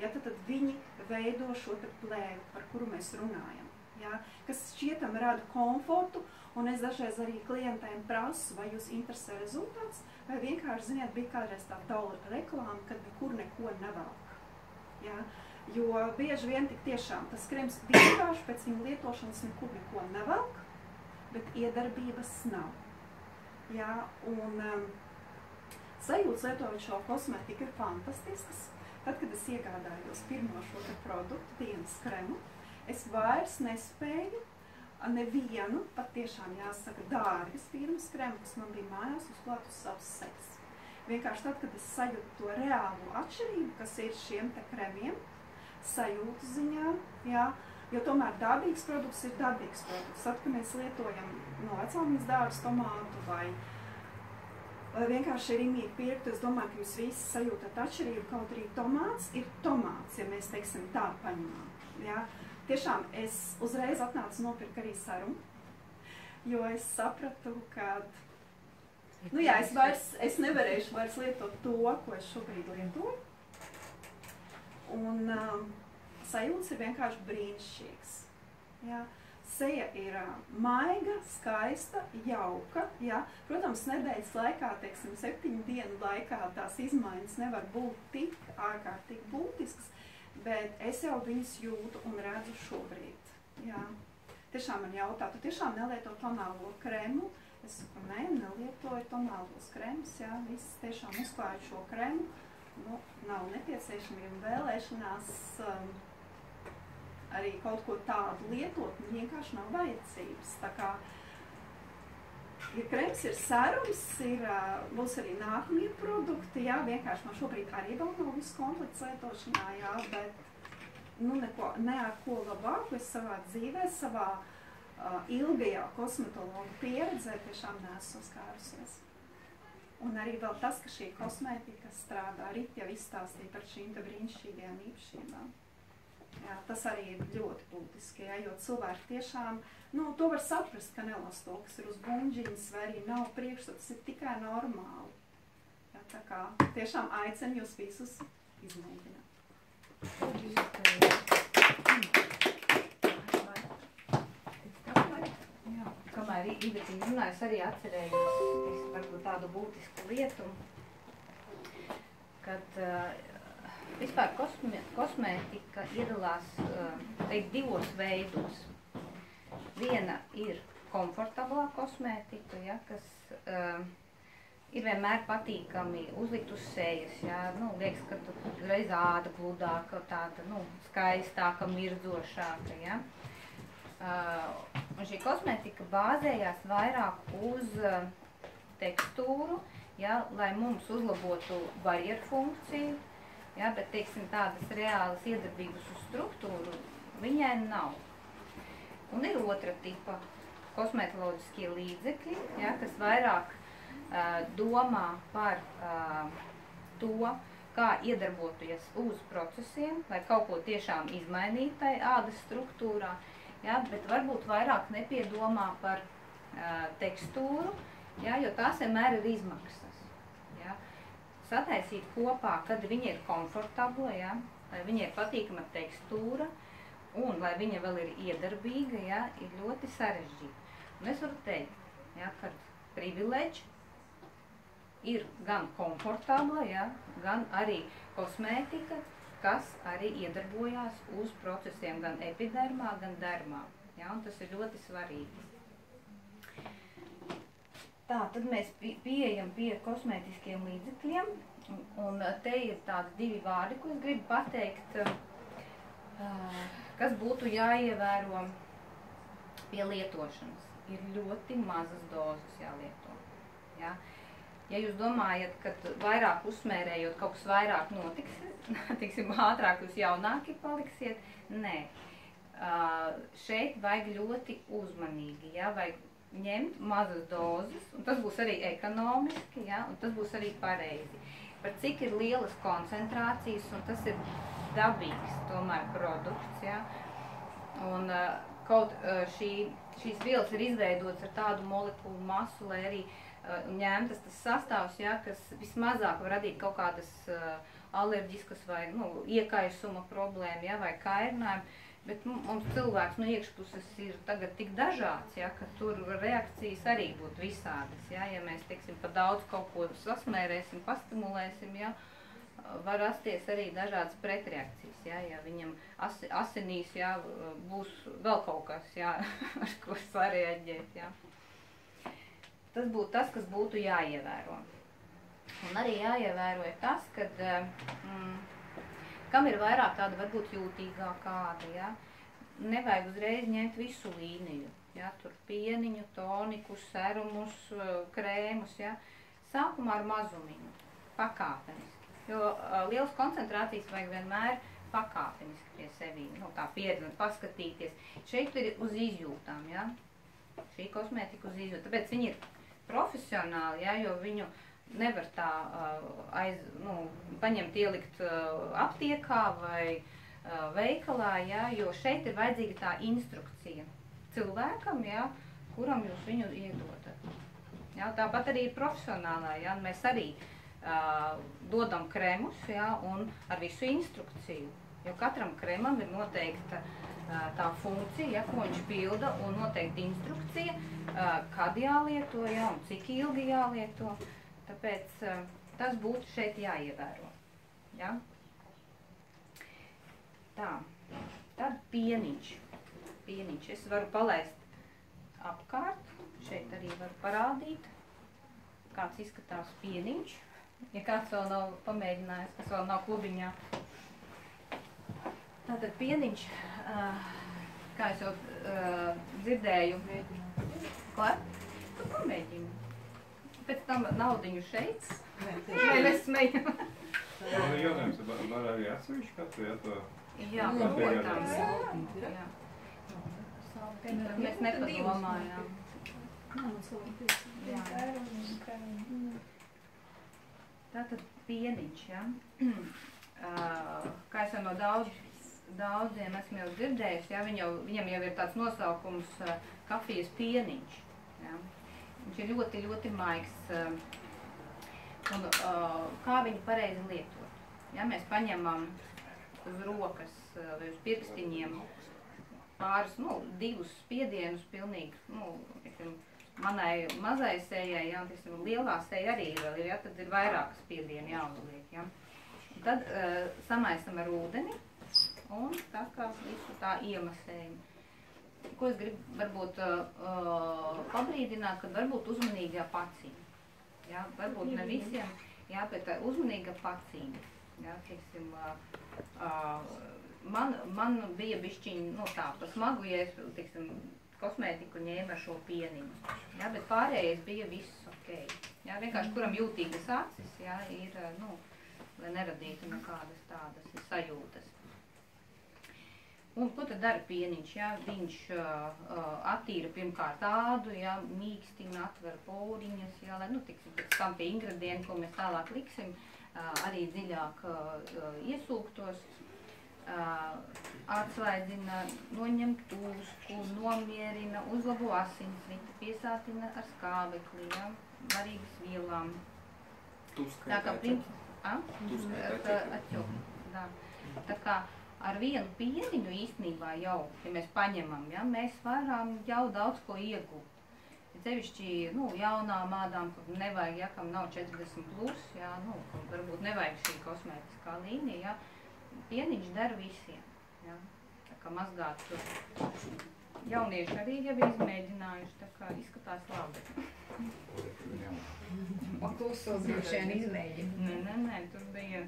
ja, tad, tad viņi veido šo plēvu, par kuru mēs runājam. Ja, kas šķietam rada komfortu, un es dažreiz arī klientiem prasu, vai jūs interesē rezultāts, Vai vienkārši, ziniet, bija kādreiz tā taula reklāma, kad nekur neko nevelk. Ja? Jo bieži vien tik tiešām tas krems vienkārši pēc viņa lietošanas nekur neko nevelk, bet iedarbības nav. Ja? Un um, sajūtas lietojot šo kosmetiku ir fantastiskas. Tad, kad es iegādājos pirmo šo produktu, dienas kremu, es vairs nespēju nevienu, pat tiešām jāsaka, dārgas firmas krēmu, kas man bija mājās, uzklāt uz savas sejas. Vienkārši tad, kad es sajūtu to reālo atšķirību, kas ir šiem te kremiem, sajūtu ziņā, jā, jo tomēr dabīgs produkts ir dabīgs produkts. Tad, kad mēs lietojam no vecāmies dārgas tomātu vai, vai vienkārši ir imīgi pirkt, es domāju, ka jūs visi sajūtat atšķirību, kaut arī tomāts ir tomāts, ja mēs, teiksim, tā paņemam. Jā tiešām es uzreiz atnācu nopirkt arī sarumu, jo es sapratu, ka nu jā, es, vairs, es nevarēšu vairs lietot to, ko es šobrīd lietoju. Un um, sajūts ir vienkārši brīnišķīgs. Jā. Seja ir maiga, skaista, jauka. Jā. Protams, nedēļas laikā, teiksim, septiņu dienu laikā tās izmaiņas nevar būt tik ārkārtīgi būtiskas, bet es jau viņas jūtu un redzu šobrīd. Jā. Tiešām man jautā, tu tiešām nelieto tonālo krēmu? Es saku, nē, nelietoju tonālos krēmus, jā, viss tiešām uzklāju šo krēmu. Nu, nav nepieciešamība vēlēšanās um, arī kaut ko tādu lietot, vienkārši nav vajadzības. Tā kā, ja krēms ir serums, ir, būs arī nākamie produkti, jā, vienkārši man šobrīd arī vēl nav viss komplekts lietošanā, jā, bet nu, neko, ne ar ko labāku es savā dzīvē, savā uh, ilgajā kosmetologa pieredzē tiešām neesmu skārusies. Un arī vēl tas, ka šī kosmētika strādā, Rit jau izstāstīja par šīm brīnišķīgajām īpašībām. Jā, tas arī ir ļoti būtiski, jā, jo cilvēki tiešām, nu, to var saprast, ka nelastoks ir uz buņģiņas vai arī nav priekšstats, ir tikai normāli. Jā, tā kā tiešām aicinu jūs visus izmēģināt. Kamēr Ivetiņa runāja, es arī atcerējos es varbūt tādu būtisku lietu, kad uh, Vispār kosmē, kosmētika iedalās uh, teikt, divos veidos. Viena ir komfortablā kosmētika, ja, kas uh, ir vienmēr patīkami uzlikt uz sejas. Ja, nu, liekas, ka tu reiz āda gludāka, tāda nu, skaistāka, mirdzošāka. Ja. Uh, un šī kosmētika bāzējās vairāk uz uh, tekstūru, ja, lai mums uzlabotu barjeru funkciju, ja, bet, teiksim, tādas reālas iedarbības uz struktūru viņai nav. Un ir otra tipa kosmetoloģiskie līdzekļi, ja, kas vairāk uh, domā par uh, to, kā iedarboties uz procesiem, lai kaut ko tiešām izmainīt tai ādas struktūrā, ja, bet varbūt vairāk nepiedomā par uh, tekstūru, ja, jo tās vienmēr ir izmaksas sataisīt kopā, kad viņa ir komfortabla, ja, lai viņa ir patīkama tekstūra un lai viņa vēl ir iedarbīga, ja, ir ļoti sarežģīta. Un es varu teikt, ja, ka privileģi ir gan komfortabla, ja, gan arī kosmētika, kas arī iedarbojās uz procesiem gan epidermā, gan dermā. Ja, un tas ir ļoti svarīgi. Tā, tad mēs pieejam pie kosmētiskiem līdzekļiem. Un te ir tādi divi vārdi, ko es gribu pateikt. Uh, Kas būtu jāievēro pie lietošanas? Ir ļoti mazas dozes jālieto. Ja? Ja jūs domājat, ka vairāk uzsmērējot kaut kas vairāk notiks, tiksim, ātrāk jūs jaunāki paliksiet, nē. Uh, šeit vajag ļoti uzmanīgi, ja? vajag ņemt mazas dozes, un tas būs arī ekonomiski, ja? un tas būs arī pareizi. Par cik ir lielas koncentrācijas, un tas ir dabīgs tomēr produkts, ja? un uh, kaut uh, šī, šīs vielas ir izveidotas ar tādu molekulu masu, lai arī uh, ņemtas tas sastāvs, ja, kas vismazāk var radīt kaut kādas alerģiskas vai nu, iekaisuma problēma ja, vai kairinājumu. Bet nu, mums cilvēks no iekšpuses ir tagad tik dažāds, ja, ka tur reakcijas arī būtu visādas. Ja, ja mēs, teiksim, pa daudz kaut ko sasmērēsim, pastimulēsim, ja, var rasties arī dažādas pretreakcijas. Ja, ja viņam as, asinīs ja, būs vēl kaut kas, ja, ar ko sarēģēt. Ja. Tas būtu tas, kas būtu jāievēro. Un arī jāievēro tas, ka mm, kam ir vairāk tāda varbūt jūtīgā kāda, ja, nevajag uzreiz ņemt visu līniju. Ja, tur pieniņu, tonikus, serumus, krēmus. Ja. Sākumā ar mazumiņu, pakāpeniski. Jo uh, lielas koncentrācijas vajag vienmēr pakāpeniski pie sevi, nu, tā pieredzi, paskatīties. Šeit ir uz izjūtām, ja? Šī kosmētika uz izjūtām. Tāpēc viņi ir profesionāli, ja? jo viņu nevar tā uh, aiz, nu, paņemt, ielikt uh, aptiekā vai uh, veikalā, ja? jo šeit ir vajadzīga tā instrukcija cilvēkam, ja? kuram jūs viņu iedodat. Ja? Tāpat arī ir profesionālā, ja? mēs arī uh, uh, dodam kremus ja, un ar visu instrukciju. Jo katram kremam ir noteikta uh, tā funkcija, ja, ko viņš pilda, un noteikti instrukcija, uh, kad jālieto ja, un cik ilgi jālieto. Tāpēc uh, tas būtu šeit jāievēro. Ja. Tā, tad pieniņš. pieniņš. Es varu palaist apkārt, šeit arī varu parādīt, kāds izskatās pieniņš. Ja kāds vēl nav pamēģinājis, kas vēl nav klubiņā. Tātad pieniņš, uh, kā es jau uh, dzirdēju, ko? Tu pamēģini. Pēc tam naudiņu šeit. Nē, nesmeju. Man ir jautājums, var, arī atsevišķi katru, ja to... Jā, Jā. protams. Jā. Mēs nepadomājām. Jā. Tātad pieniņš, ja? Uh, kā es jau no daudz, daudziem esmu jau dzirdējusi, ja? Viņ jau, viņam jau ir tāds nosaukums uh, kafijas pieniņš. Ja? Viņš ir ļoti, ļoti maigs. Uh, un uh, kā viņu pareizi lietot? Ja? Mēs paņemam uz rokas uh, vai uz pirkstiņiem pāris, nu, divus spiedienus pilnīgi, nu, teiksim, manai mazai sējai, ja, un, tiksim, lielā sēja arī vēl ir, ja, tad ir vairāk spiedienu jāuzliek, ja. Tad uh, samaisam ar ūdeni un tā kā visu tā iemasējam. Ko es gribu varbūt uh, pabrīdināt, kad varbūt uzmanīga pacīm. Ja, varbūt ne visiem, jā, bet uzmanīga pacīm. Ja, teiksim, uh, uh, man, man bija bišķiņ, nu tā, pa smagu, ja es, teiksim, kosmētiku ņēma šo pieniņu. Ja, bet pārējais bija viss ok. Ja, vienkārši kuram jūtīgas acis, ja, ir, nu, lai neradītu nekādas tādas sajūtas. Un ko tad dara pieniņš? Ja? Viņš uh, attīra pirmkārt ādu, ja? mīkstina, atver pūriņas, ja? lai nu, tiksim, pēc tam pie ingredienti, ko mēs tālāk liksim, uh, arī dziļāk uh, iesūktos uh, atslēdzina, noņem tūsku, nomierina, uzlabo asinsritu, piesātina ar skābekli, ja, varīgas vielām. Tā kā principā, tā, tā kā ar vienu pieniņu īstenībā jau, ja mēs paņemam, ja, mēs varam jau daudz ko iegūt. Sevišķi, nu, jaunām ādām, kur nevajag, ja, kam nav 40 plus, ja, nu, varbūt nevajag šī kosmētiskā līnija, ja, pieniņš dara visiem. Ja? Tā kā mazgāt tur. Jaunieši arī jau izmēģinājuši, tā kā izskatās labi. Un kluso droši vien izmēģina. Nē, nē, nē, tur bija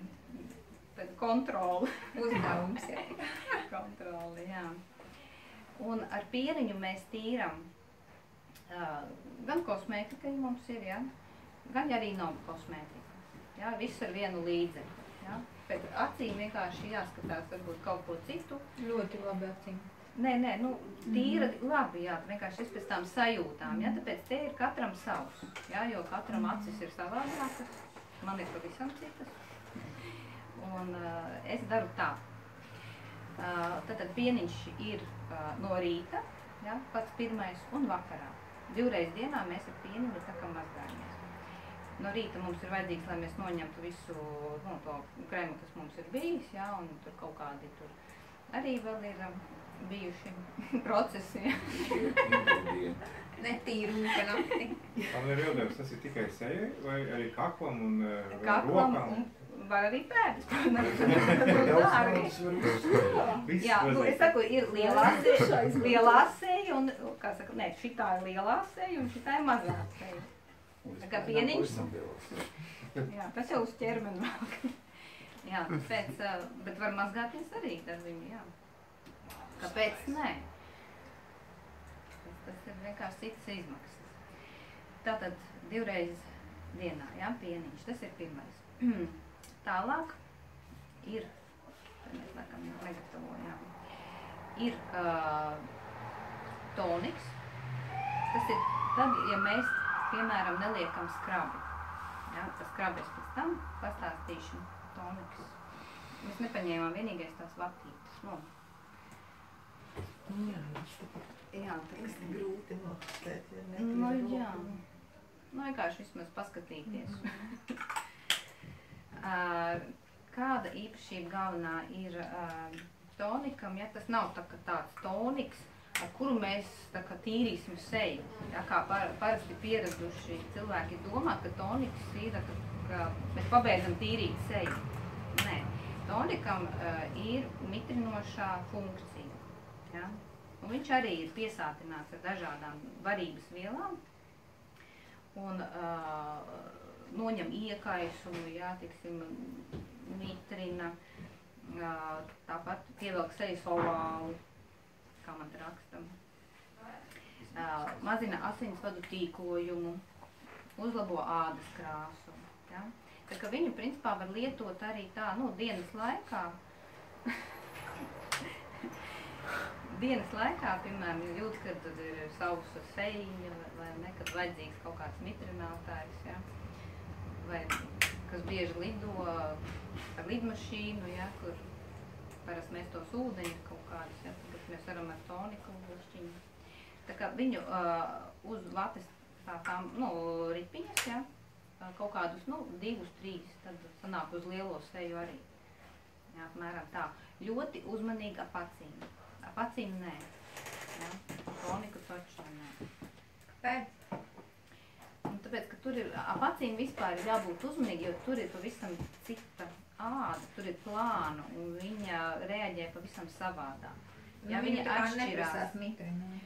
tāda kontrole. Uzdevums, jā. kontroli, jā. Un ar pieniņu mēs tīram uh, gan kosmētikai mums ir, jā, gan arī nav kosmētika. Jā, viss ar vienu līdzekli. Jā. Pēc acīm vienkārši jāskatās varbūt kaut ko citu. Ļoti labi acīm. Nē, nē, nu, tīra labi, jā, vienkārši es pēc tām sajūtām, jā, tāpēc te ir katram savs, jā, jo katram acis ir savādākas, man ir pavisam citas. Un uh, es daru tā. Uh, tātad pieniņš ir uh, no rīta, jā, pats pirmais, un vakarā. Divreiz dienā mēs ar pieniņu tā kā mazgājamies. No rīta mums ir vajadzīgs, lai mēs noņemtu visu nu, to krēmu, kas mums ir bijis, jā, un tur kaut kādi tur arī vēl ir um, bijuši procesi. jā. Netīru rūka nakti. Man ir jautājums, tas ir tikai sejai vai arī kaklam un uh, Kaklam rokām? un var arī pēdas, protams. Dārgi. Jā, nu, es saku, ir lielā seja, lielā seja un, kā saka, nē, šitā ir lielā seja un šitā ir mazā seja. Tā kā pieniņš. Jā, tas jau uz ķermeni vēl. Jā, pēc, bet var mazgāties arī ar viņu, jā. Kāpēc nē? Tas- Tas ir vienkārši citas izmaksas. Tātad divreiz dienā, jā, pieniņš, tas ir pirmais. Tālāk ir, mēs laikam jau negatavojām, ir uh, toniks. Tas ir tad, ja mēs, piemēram, neliekam skrabi. Jā, par skrabi es pēc tam pastāstīšu toniks. Mēs nepaņēmām vienīgais tās vatītes. Nu, jā, tas ir grūti noteikt, ja Nu, jā. Nu, vienkārši vismaz paskatīties. Ā, Kāda īpašība galvenā ir ā, tonikam, ja tas nav tā, tāds toniks, ar kuru mēs kā tīrīsim seju. Ja, kā par, parasti pieraduši cilvēki domā, ka toniks ir, ka, ka mēs pabeidzam tīrīt seju. Nē, tonikam uh, ir mitrinošā funkcija. Ja? Un viņš arī ir piesātināts ar dažādām varības vielām un uh, noņem iekaisumu, jā, tiksim, mitrina, tāpat pievelk sejas ovālu, kā man raksta. Mazina asinsvadu tīklojumu, uzlabo ādas krāsu. Ja? Tā kā viņu principā var lietot arī tā, nu, dienas laikā, dienas laikā, piemēram, jūt, ka tad ir sausa seiņa vai, vai ne, kad vajadzīgs kaut kāds mitrinātājs, ja? Vai kas bieži lido ar lidmašīnu, ja, kur parasti mēs tos ūdeņus kaut kādus, ja, tad mēs varam ar toniku uzšķiņu. Tā kā viņu uh, uz vates tā tām, nu, ripiņas, ja, kaut kādus, nu, divus, trīs, tad sanāk uz lielo seju arī. Jā, apmēram tā. Ļoti uzmanīgi ap acīm. Ap acīm nē. Ja, toniku taču nē. Pēc. Tāpēc, ka tur ir ap acīm vispār ir jābūt uzmanīgi, jo tur ir pavisam cita āda, tur ir plāna un viņa reaģē pavisam savādāk. Ja Nu, viņa atšķirās.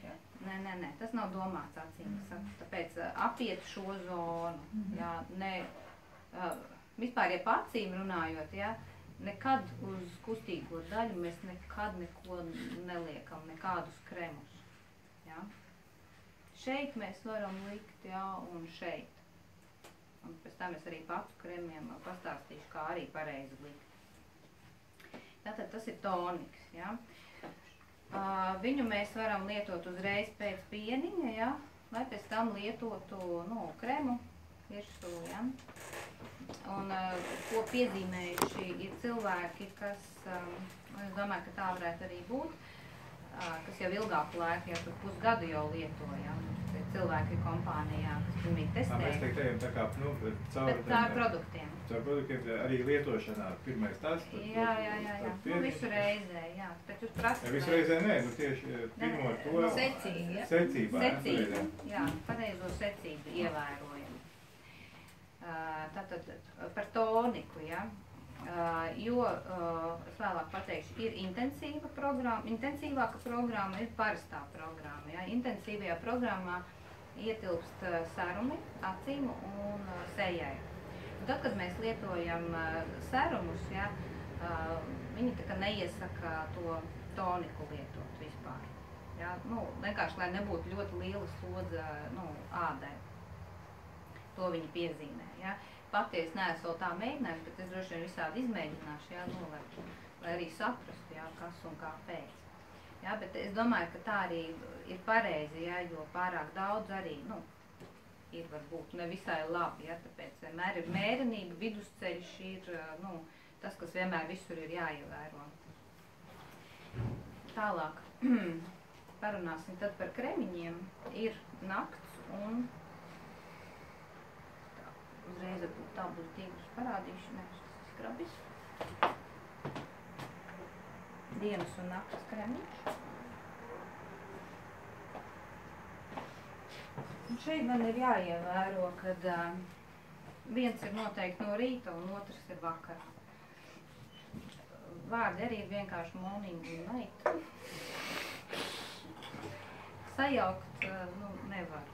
jā. Nē, nē, nē, tas nav domāts acīm. Mm. Tāpēc apiet šo zonu. Mm -hmm. jā, ne, vispār, ja pa acīm runājot, jā, nekad uz kustīgo daļu mēs nekad neko neliekam, nekādus kremus. Jā. Šeit mēs varam likt, jā, un šeit. Un pēc tam es arī patu kremiem pastāstīšu, kā arī pareizi likt. Tātad tas ir toniks, jā. Uh, viņu mēs varam lietot uzreiz pēc pieniņa, ja, lai pēc tam lietotu nu, kremu virsū. Ja. Un, uh, ko piezīmējuši ir cilvēki, kas, um, es domāju, ka tā varētu arī būt, kas jau ilgāku laiku, jau tur pusgadu jau lieto. Ja. Mums ir cilvēki kompānijā, kas pilnīgi Tā mēs testē. teikt, ejam tā kā, nu, caur, Bet ir produktiem. caur produktiem, arī lietošanā. Pirmais tas, tad, Jā, jā, jā, jā. Nu, visu reizē, jā. Bet jūs prasat. Ja visu reizē nē, nu tieši eh, pirmo Nē, to nu, Secīgi, secībā. jā, Secību, pareizi. jā, pareizo secību ievērojam. Tātad par toniku, ja? Uh, jo, uh, es vēlāk pateikšu, ir intensīva programma, intensīvāka programma, ir parastā programma. Ja? Intensīvajā programmā ietilpst uh, sarumi, acīm un uh, sejai. Un tad, kad mēs lietojam uh, serumus, ja, uh, viņi tā kā neiesaka to toniku lietot vispār. Jā, nu, vienkārši, lai nebūtu ļoti liela slodze nu, ādai. To viņi piezīmē. Jā. Patiesi vēl tā mēģinājis, bet es droši vien visādi izmēģināšu, jā, nu, lai, arī saprastu, jā, kas un kāpēc. Jā, bet es domāju, ka tā arī ir pareizi, jā, jo pārāk daudz arī, nu, ir varbūt nevisai labi, jā, tāpēc vienmēr ir mērenība, vidusceļš ir, nu, tas, kas vienmēr visur ir jāievēro. Tālāk, parunāsim tad par kremiņiem, ir nakts un uzreiz varbūt būs tīklus parādīšu, nevis tas skrabis. Dienas un nakts kremiņš. Un šeit man ir jāievēro, kad uh, viens ir noteikti no rīta un otrs ir vakarā. Vārdi arī ir vienkārši morning un night. Sajaukt, uh, nu, nevar.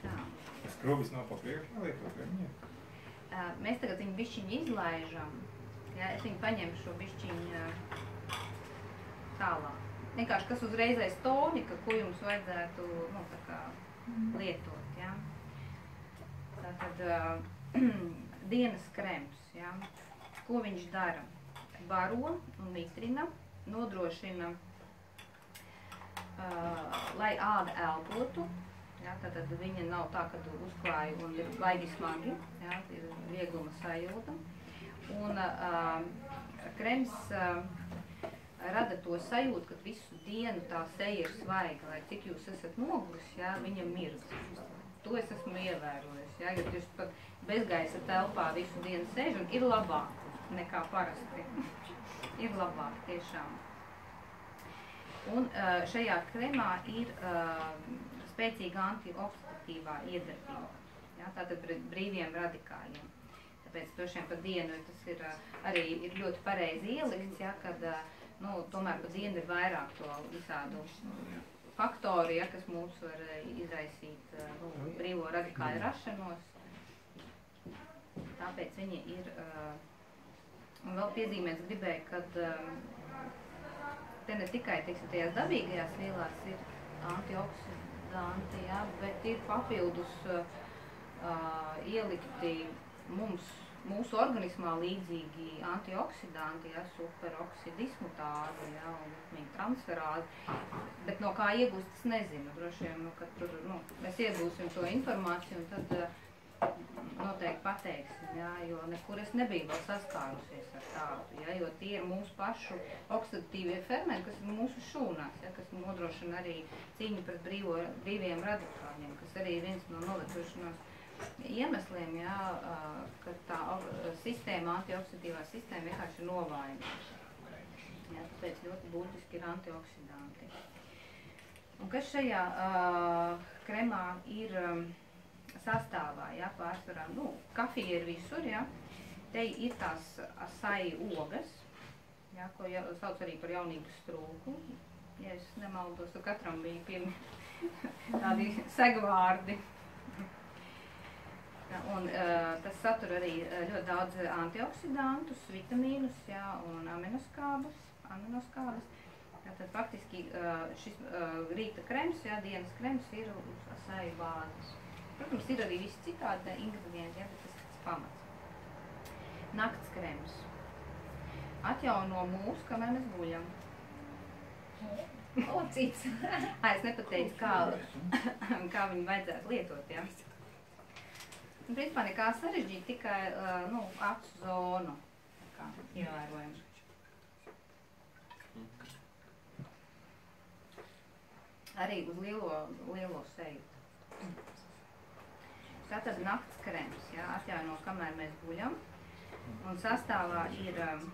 Tā. Skrubis nav pa priekšu nelietot viņiem. Uh, mēs tagad viņu bišķiņu izlaižam. Jā, es viņu paņemšu šo bišķiņu uh, tālāk. Vienkārši kas uzreizais tonika, ko jums vajadzētu, nu, tā kā lietot, jā. Tātad uh, dienas krems, jā. Ko viņš dara? Baro un mitrina, nodrošina, lai āda elpotu, jā, tātad viņa nav tā, ka uzklāja un ir baigi smagi, jā, ir viegluma sajūta. Un uh, krems uh, rada to sajūtu, ka visu dienu tā seja ir svaiga, lai cik jūs esat noguris, jā, viņa mirdz. To es esmu ievērojis, jā, jo jūs pat bezgaisa telpā visu dienu sēž un ir labāk nekā parasti. ir labāk tiešām. Un uh, šajā kremā ir uh, spēcīga antioksidatīvā iedarbība, jā, tātad pret brīviem radikāļiem. Tāpēc droši vien pa dienu tas ir arī ir ļoti pareizi ielikts, jā, kad nu, tomēr pa dienu ir vairāk to visādu faktoru, ja, kas mūs var izraisīt nu, brīvo radikālu rašanos. Tāpēc viņi ir, un vēl piezīmēts gribēju, kad te ne tikai, teiksim, tajās dabīgajās vielās ir antioksidanti, ja, bet ir papildus uh, ielikti mums mūsu organismā līdzīgi antioksidanti, ja, superoksidismutāzi, ja, un viņa transferāzi, bet no kā iegūst, es nezinu, droši vien, nu, kad tur, nu, mēs iegūsim to informāciju, un tad uh, noteikti pateiksim, ja, jo nekur es nebiju vēl saskārusies ar tādu, ja, jo tie ir mūsu pašu oksidatīvie fermenti, kas ir mūsu šūnās, ja, kas nodrošina arī cīņu pret brīvo, brīviem radikāļiem, kas arī viens no novecošanās iemesliem, jā, ka tā sistēma, antioksidatīvā sistēma vienkārši ir novājināta. Jā, tāpēc ļoti būtiski ir antioksidanti. Un kas šajā uh, kremā ir um, sastāvā, jā, pārsvarā, nu, kafija ir visur, jā, te ir tās asai ogas, jā, ko ja, sauc arī par jaunības strūku, ja es nemaldos, katram bija pirmi tādi segvārdi. Un, uh, tas satur arī ļoti daudz antioksidantus, vitamīnus jā, un aminoskābus. aminoskābus. Tātad faktiski uh, šis uh, rīta krems, jā, dienas krems ir uz asāju bāzes. Protams, ir arī visi citādi ingredienti, jā, bet tas ir pamats. Nakts krems. Atjauno mūs, kamēr mēs guļam. O, cits. Ā, es nepateicu, kā, kā viņu vajadzētu lietot, jā. Un, principā nekā sarežģīt, tikai nu, acu zonu kā ievērojam. Arī uz lielo, lielo seju. Tātad nakts krems, jā, atjauno, kamēr mēs guļam. Un sastāvā ir um,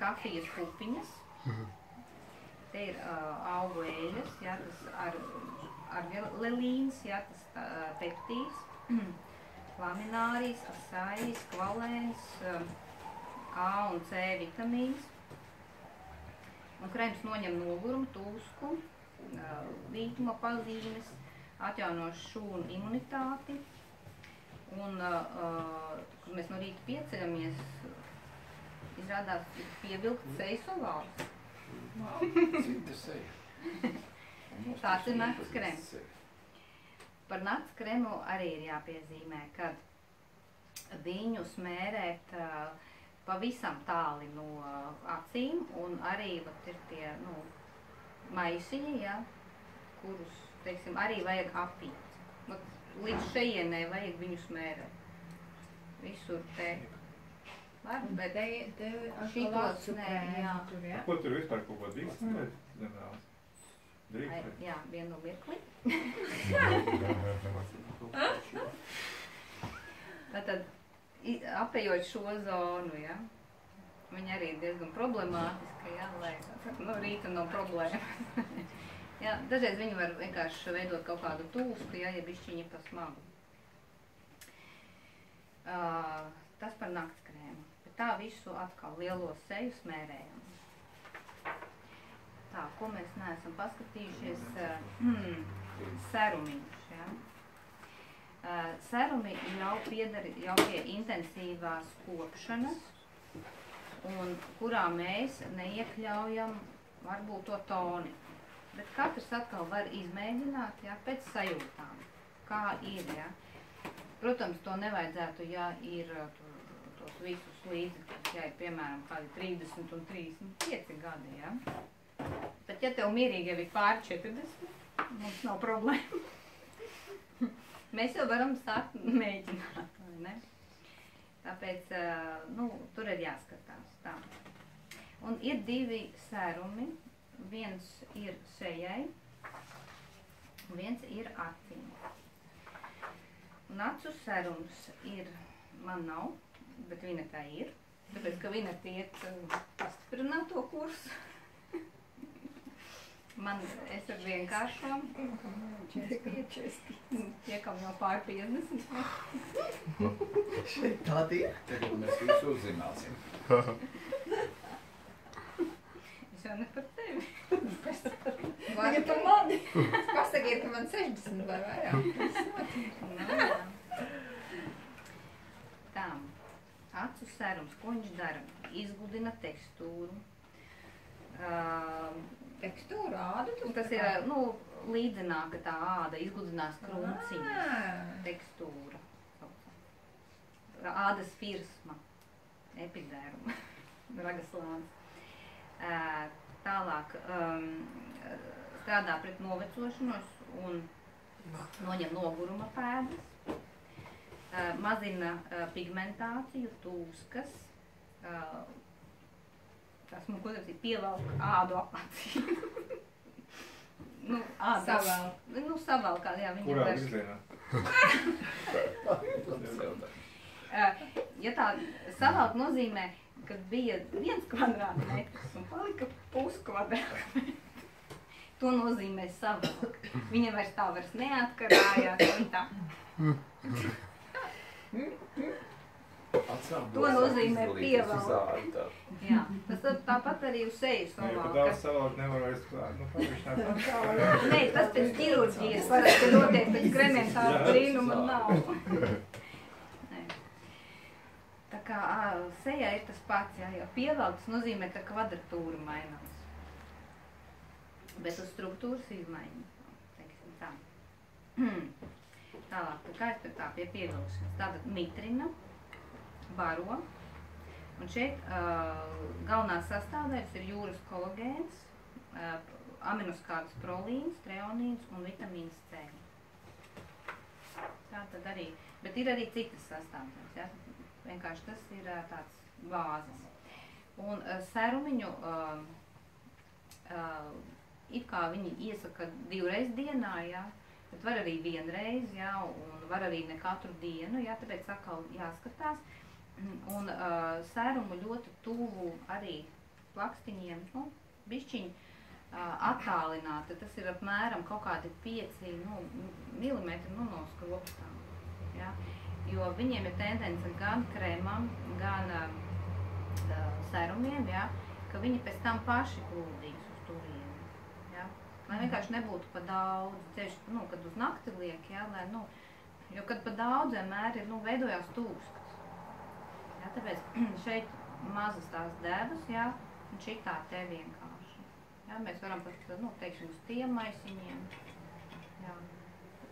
kafijas pupiņas. Te ir uh, augu eļas, jā, tas ar ar lelīns, ja, tas tā, peptīds, laminārijas, asājis, kvalēns, A un C vitamīns. Un krems noņem nogurumu, tūsku, vītuma pazīmes, atjauno šūnu imunitāti, Un, uh, kad mēs no rīta pieceļamies, izrādās ovāls. Cita seja. Tāds ir nakts krems. Par nakts kremu arī ir jāpiezīmē, ka viņu smērēt uh, pavisam tāli no uh, acīm un arī vat, ir tie nu, maisiņi, ja, kurus teiksim, arī vajag apīt. Vat, līdz šejienē vajag viņu smērēt. Visur te var, bet Te, te Šitos nē, jā. jā. Ko tur vispār kaut ko drīkst? Ģenerāls. Ai, Drīkst. jā, vienu mirkli. Tātad, apējot šo zonu, ja, viņa arī diezgan problemātiska, ja, lai no rīta nav problēmas. ja, dažreiz viņi var vienkārši veidot kaut kādu tūsku, ja, ja bišķiņa pa smagu. Uh, tas par naktskrēmu. Bet tā visu atkal lielo seju smērējam. Tā, ko mēs neesam paskatījušies, uh, serumiņš, ja. Uh, serumi jau pieder jau pie intensīvās kopšanas, un kurā mēs neiekļaujam varbūt to toni. Bet katrs atkal var izmēģināt, ja, pēc sajūtām, kā ir, ja. Protams, to nevajadzētu, ja ir uh, tur, tos visus līdzekļus, ja ir piemēram kādi 30 un 35 gadi, ja. Bet ja tev mierīgi jau ir pār 40, mums nav problēma. Mēs jau varam sākt mēģināt, vai ne? Tāpēc, nu, tur ir jāskatās tā. Un ir divi sērumi. Viens ir sejai, viens ir acīm. Un acu sērums ir, man nav, bet viņa tā ir. Tāpēc, ka tiek uh, pastiprināt to kursu. Man, es ar vienkāršo, tiekam jau pār 50. Tāda ir. Tagad mēs visu uzzināsim. Es jau ne par tevi. Vai par mani? Pasakiet, ka man 60 vai vairāk. Tā, acu serums, ko viņš dara? Izgudina tekstūru. Uh, Tekstūra, ādu tu tas ir, nu, līdzenāka tā āda, izgudinās krūciņas. Ah. tekstūra. Ādas virsma, epidērma, ragaslāns. Tālāk um, strādā pret novecošanos un noņem noguruma pēdas. Mazina pigmentāciju, tūskas. Esmu, ko tas ir, pievelk ādu apacī. nu, ādas. Savelk. Nu, savalkā, jā, viņa Kurā vairs- virzienā? Eh, Ja tā savalk nozīmē, ka bija viens kvadrātmetrs un palika puskvadrātmetrs. To nozīmē savalk. Viņa vairs tā vairs neatkarājās. viņa tā. To nozīmē pievelk. Jā, tas tad tāpat arī uz sejas Nē, pat savalk. daudz savākt nevar vairs klāt. Nu, pavisam tā. Nē, tas pēc ķirurģijas parasti notiek pēc kremiem tāda brīnuma nav. Nē. Tā kā ā, sejā ir tas pats, jā, jo pievelks nozīmē, ka kvadratūra mainās. Bet uz struktūras izmaiņas, teiksim tā. Tālāk, tā kā es pie tā pie pievilkšanas. Tātad mitrina, baro. Un šeit uh, galvenās sastāvdaļas ir jūras kolagēns, uh, aminoskādas prolīns, treonīns un vitamīns C. Tā tad arī, bet ir arī citas sastāvdaļas, ja? vienkārši tas ir uh, tāds bāzes. Un uh, serumiņu uh, uh, it kā viņi iesaka divreiz dienā, ja? bet var arī vienreiz, ja? un var arī ne katru dienu, ja? tāpēc atkal jāskatās. Un uh, sērumu ļoti tuvu arī plakstiņiem, nu, bišķiņ uh, attālināti. Tas ir apmēram kaut kādi 5 nu, milimetri nu, no skropstām. Ja? Jo viņiem ir tendence gan krēmam, gan uh, sērumiem, ja? ka viņi pēc tam paši plūdīs uz turieni. Ja? Lai vienkārši nebūtu pa daudz, ceļš, nu, kad uz nakti liek, ja? lai nu, Jo, kad pa daudz vienmēr ir, nu, veidojās tūkskas. Jā, tāpēc šeit mazas tās devas, jā, un šitā te vienkārši. Jā, mēs varam pat, nu, teiksim, uz tiem maisiņiem. Jā.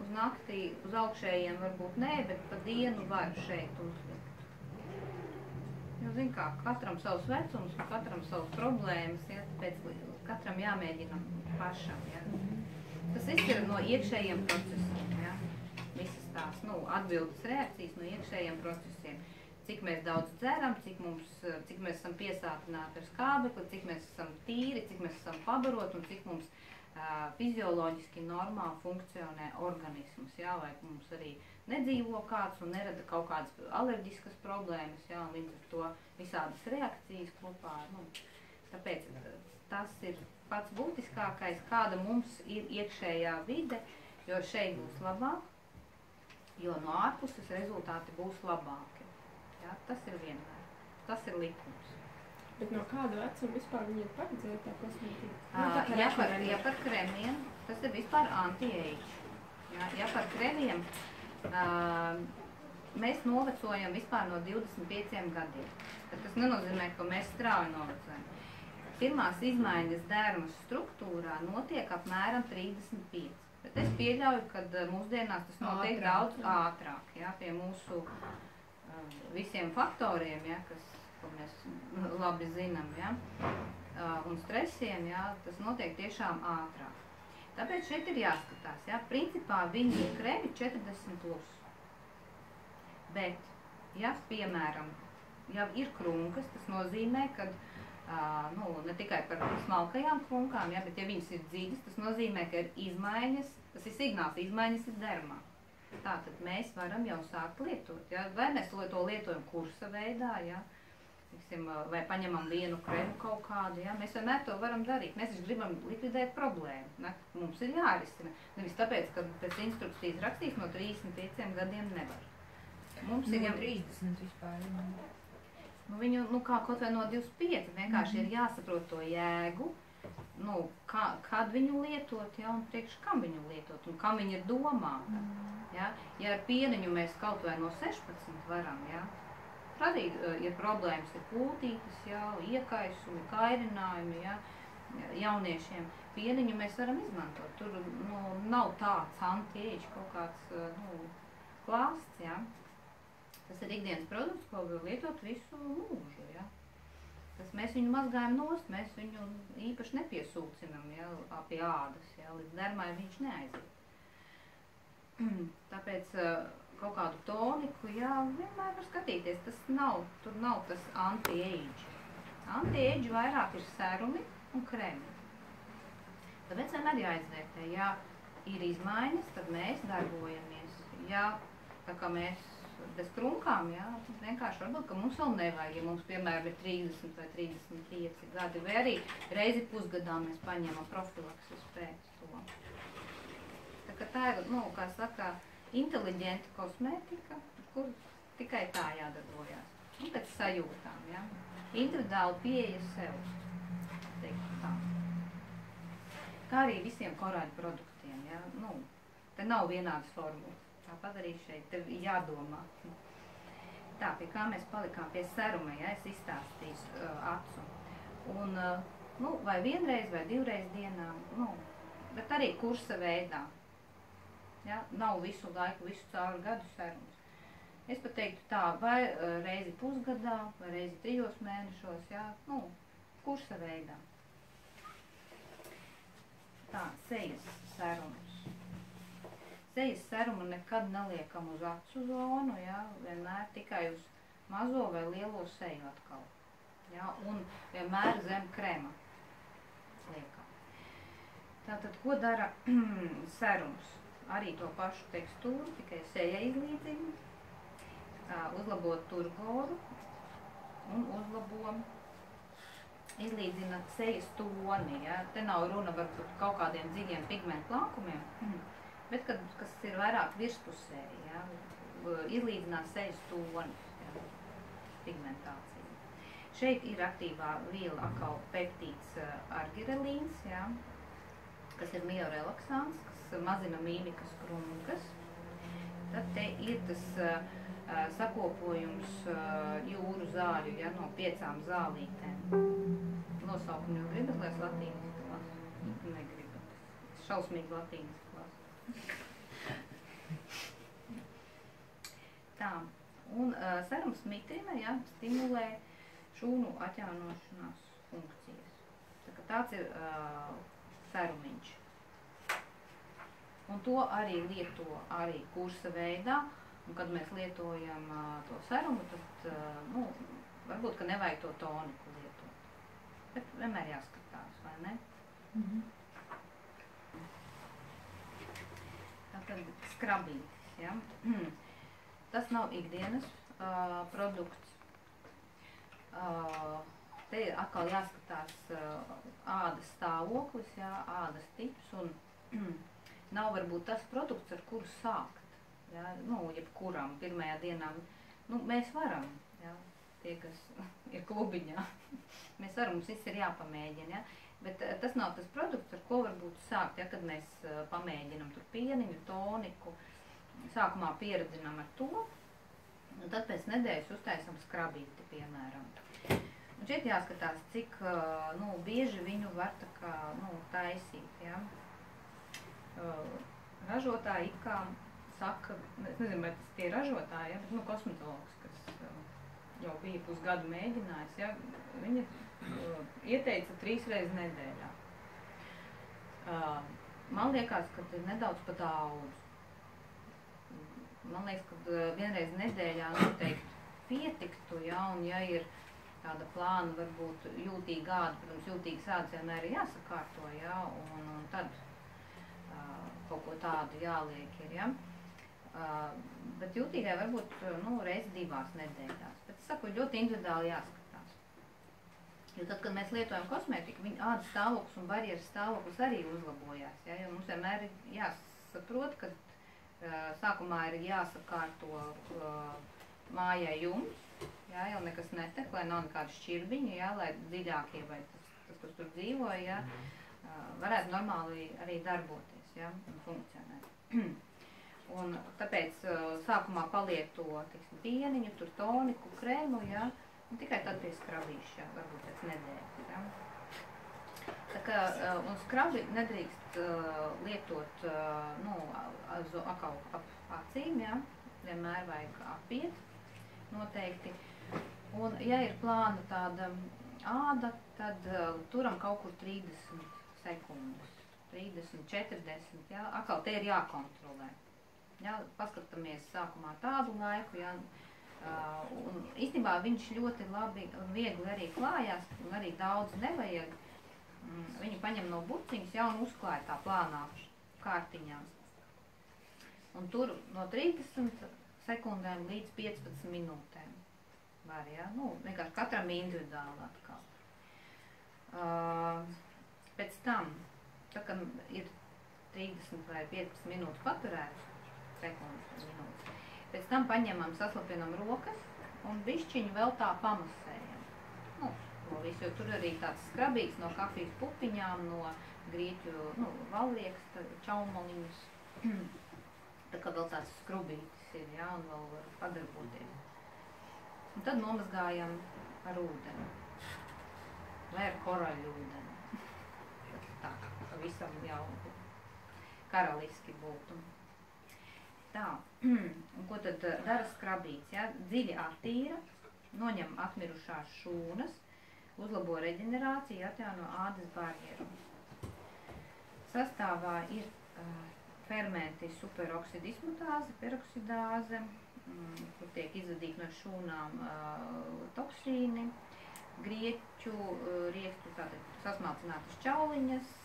Uz naktī, uz augšējiem varbūt nē, bet pa dienu var šeit uzlikt. Jo, zin kā, katram savs vecums, un katram savs problēmas, ja, tāpēc katram jāmēģina pašam, ja. Tas viss ir no iekšējiem procesiem, ja. Visas tās, nu, atbildes reakcijas no iekšējiem procesiem. Cik mēs daudz dzeram, cik mums, eh, cik mēs esam piesātināti ar skābekli, cik mēs esam tīri, cik mēs esam pabarot un cik mums uh, fizioloģiski normāli funkcionē organisms, jā, vai mums arī nedzīvo kāds un nerada kaut kādas alerģiskas problēmas, jā, un līdz ar to visādas reakcijas kopā. Nu, tāpēc eh, tas ir pats būtiskākais, kāda mums ir iekšējā vide, jo šeit būs labāk, jo no ārpuses rezultāti būs labāki. Jā, tas ir vienmēr. Tas ir likums. Bet no kāda vecuma vispār viņi ir paredzēti tā kosmētika? Ā, Ja par, ja par kremiem, tas ir vispār anti-age. Ja, ja par kremiem, ā, mēs novecojam vispār no 25 gadiem. Bet tas nenozīmē, ka mēs strauji novecojam. Pirmās izmaiņas dermas struktūrā notiek apmēram 35. Bet es pieļauju, ka mūsdienās tas notiek Ātrāk, daudz ātrāk, ja, pie mūsu ā, visiem faktoriem, ja, kas, ko mēs labi zinām, ja, un stresiem, ja, tas notiek tiešām ātrāk. Tāpēc šeit ir jāskatās, ja, principā viņi ir kremi 40 plus. Bet, ja, piemēram, jau ir krunkas, tas nozīmē, ka Uh, nu, ne tikai par smalkajām krunkām, ja, bet ja viņas ir dziļas, tas nozīmē, ka ir izmaiņas, tas ir signāls, izmaiņas ir dermā. Tātad mēs varam jau sākt lietot, ja, vai mēs to to lietojam kursa veidā, ja, tiksim, vai paņemam vienu kremu kaut kādu, ja, mēs vienmēr to varam darīt. Mēs taču gribam likvidēt problēmu, ne, mums ir jārisina. Nevis tāpēc, ka pēc instrukcijas rakstīs no 35 gadiem nevar. Mums ir Nu, jau 30 vispār. Nu, viņu, nu, kā kaut vai no 25, vienkārši ir jāsaprot to jēgu, nu, kā, kad viņu lietot, ja, un priekš kam viņu lietot, un kam viņi ir domā. Ja, ja ar pieniņu mēs kaut vai no 16 varam, ja, arī uh, ir problēmas, ir kūtītes, ja, iekaisumi, kairinājumi, ja, jauniešiem. Pieniņu mēs varam izmantot, tur nu, nav tāds anti-age kaut kāds, uh, nu, klāsts, ja. Tas ir ikdienas produkts, ko var lietot visu mūžu. Ja? Tas mēs viņu mazgājam nost, mēs viņu īpaši nepiesūcinam ja, pie ādas, ja, līdz dermai viņš neaiziet. Tāpēc kaut kādu toniku, jā, vienmēr var skatīties, tas nav, tur nav tas anti-age. Anti-age vairāk ir serumi un kremi. Tāpēc vienmēr jāizvērtē, ja ir izmaiņas, tad mēs darbojamies. Ja tā kā mēs bez krunkām, jā, tad vienkārši varbūt, ka mums vēl nevajag, ja mums, piemēram, ir 30 vai 35 gadi, vai arī reizi pusgadā mēs paņemam profilakses pēc to. Tā kā tā ir, nu, kā saka, inteliģenta kosmētika, kur tikai tā jādarbojās. Un pēc sajūtām, jā. Individuāli pieeja sev, teiktu tā. Kā arī visiem korāļu produktiem, jā. Nu, te nav vienādas formulas. Tāpat arī šeit tev jādomā. Tā, pie kā mēs palikām pie seruma, ja es izstāstīšu uh, acu. Un, uh, nu, vai vienreiz vai divreiz dienā, nu, bet arī kursa veidā. Ja, nav visu laiku, visu cauri gadu serums. Es pat teiktu tā, vai uh, reizi pusgadā, vai reizi trijos mēnešos, ja, nu, kursa veidā. Tā, sejas serums. Sejas serumu nekad neliekam uz acu zonu, ja, vienmēr tikai uz mazo vai lielo seju atkal. Ja, un vienmēr zem krema liekam. Tātad, ko dara serums? Arī to pašu tekstūru, tikai seja izlīdzina, ā, uzlabo turgoru un uzlabo izlīdzina sejas toni. Ja? Te nav runa varbūt kaut kādiem dziļiem pigmentu plākumiem, bet kad, kas ir vairāk virspusē, ja? izlīdzinās sejas toni, ja? pigmentāciju. Šeit ir aktīvā viela atkal peptīts uh, argirelīns, ja? kas ir miorelaksāns, kas mazina mīmikas krunkas. tad te ir tas uh, sakopojums uh, jūru zāļu, ja, no piecām zālītēm. Nosaukumu jau gribat, lai es latīniski klasu? Negribu. Šausmīgi latīniski klasu. Tā, un uh, serums mitrina, ja, stimulē šūnu atjaunošanās funkcijas. Tā kā tāds ir uh, serumiņš. Un to arī lieto arī kursa veidā. Un, kad mēs lietojam uh, to serumu, tad uh, nu, varbūt, ka nevajag to toniku lietot. Bet vienmēr jāskatās, vai ne? Tātad skrabītis, ja? Tas nav ikdienas uh, produkts. Uh, te ir atkal jāskatās uh, ādas stāvoklis, jā, ādas tips un nav varbūt tas produkts, ar kuru sākt. Jā, nu, jebkuram pirmajā dienā, nu, mēs varam, jā, tie, kas ir klubiņā, mēs varam, mums viss ir jāpamēģina, jā, bet eh, tas nav tas produkts, ar ko varbūt sākt, ja, kad mēs eh, pamēģinam tur pieniņu, toniku, sākumā pieredzinām ar to, un tad pēc nedēļas uztaisam skrabīti, piemēram. Un šeit jāskatās, cik eh, nu, bieži viņu var tā kā, nu, taisīt, ja. Ražotāji it kā saka, es nezinu, vai tas tie ražotāji, ja, bet, nu, kosmetologs, kas jau bija pusgadu mēģinājis, ja, viņa ieteica trīs reizes nedēļā. Man liekas, ka tas ir nedaudz pa daudz. Man liekas, ka vienreiz nedēļā noteikti pietiktu, ja, un ja ir tāda plāna, varbūt jūtīga āda, protams, jūtīgas ādas vienmēr ir jāsakārto, ja, un, un tad uh, kaut ko tādu jāliek ir, ja. Uh, bet jūtīgai varbūt nu, reizi divās nedēļās. Bet saku, ļoti individuāli jāskatās. Jo tad, kad mēs lietojam kosmētiku, viņa ādas stāvoklis un barjeras stāvoklis arī uzlabojās. Ja? Jo mums vienmēr ir jāsaprot, ka uh, sākumā ir jāsakārto uh, mājai jums, ja? jau nekas netek, lai nav nekāda šķirbiņa, ja? lai dziļākie vai tas, tas kas tur dzīvo, ja? uh, varētu normāli arī darboties ja? un funkcionēt. Un tāpēc uh, sākumā palieto teiksim, pieniņu, tur toniku, krēmu, ja, un tikai tad pie skrabīša, varbūt pēc nedēļas. Ja. Tā kā, uh, un skrabi nedrīkst uh, lietot uh, nu, uz akau ap acīm, ja, vienmēr vajag apiet noteikti. Un, ja ir plāna tāda āda, tad uh, turam kaut kur 30 sekundes, 30, 40, ja, atkal te ir jākontrolē. Ja, paskatāmies sākumā tādu laiku, ja, un īstenībā viņš ļoti labi un viegli arī klājās, un arī daudz nevajag. Mm, viņu paņem no buciņas, ja, un uzklāja tā plānā kārtiņā. Un tur no 30 sekundēm līdz 15 minūtēm var, ja, nu, vienkārši katram individuāli atkal. Uh, pēc tam, tā kā ir 30 vai 15 minūtes paturēts. Pēc tam paņemam, saslapinam rokas un bišķiņu vēl tā pamasējam. Nu, to visu, jo tur arī tāds skrabīgs no kafijas pupiņām, no grieķu, nu, vallieks, čaumaliņus. tā kā vēl tāds skrubītis ir, jā, un vēl padarboties. Un tad nomazgājam ar ūdeni. Vai ar koraļu ūdeni. tā, pavisam jau karaliski būtu. Tā, ko tad eh, dara skrabīts? Ja? Dziļi attīra, noņem atmirušās šūnas, uzlabo reģenerāciju, atjauno ādas barjeru. Sastāvā ir uh, fermenti superoksidismutāze, peroksidāze, mm, kur tiek izvadīti no šūnām uh, toksīni, grieķu uh, riekstu, tātad sasmalcinātas čauliņas,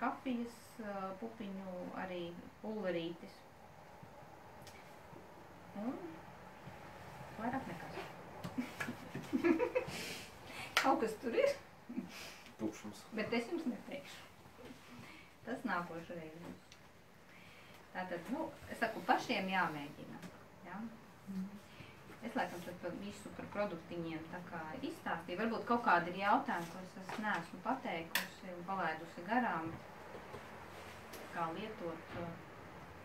kafijas pupiņu, arī pulverītis. Un vairāk nekas. Kaut kas tur ir, Tukšums. bet es jums neteikšu. Tas nākošais būs. Tātad, nu, es saku, pašiem jāmēģina. Ja? Es laikam tad par visu par produktiņiem tā kā izstāstīju. Varbūt kaut kādi ir jautājumi, ko es neesmu pateikusi un palaidusi garām, kā lietot. uh,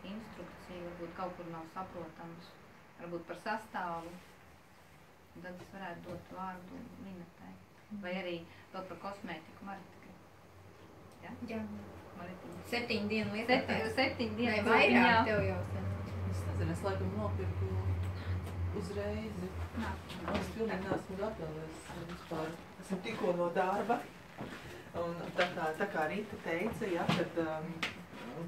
instrukcija varbūt kaut kur nav saprotams, varbūt par sastāvu. Tad es varētu dot vārdu Linetai. Vai arī vēl par kosmētiku Maritikai. Jā. Maritiņa. Septiņu dienu Septi, lietotājs. septiņu Nē, dienu vairāk ilgiņā. tev jau sen. Es nezinu, es laikam nopirku uzreiz. Nā. Es pilnīgi neesmu gatava. Es vispār esmu tikko no darba. Un tā kā, tā kā Rita teica, ja, kad, um,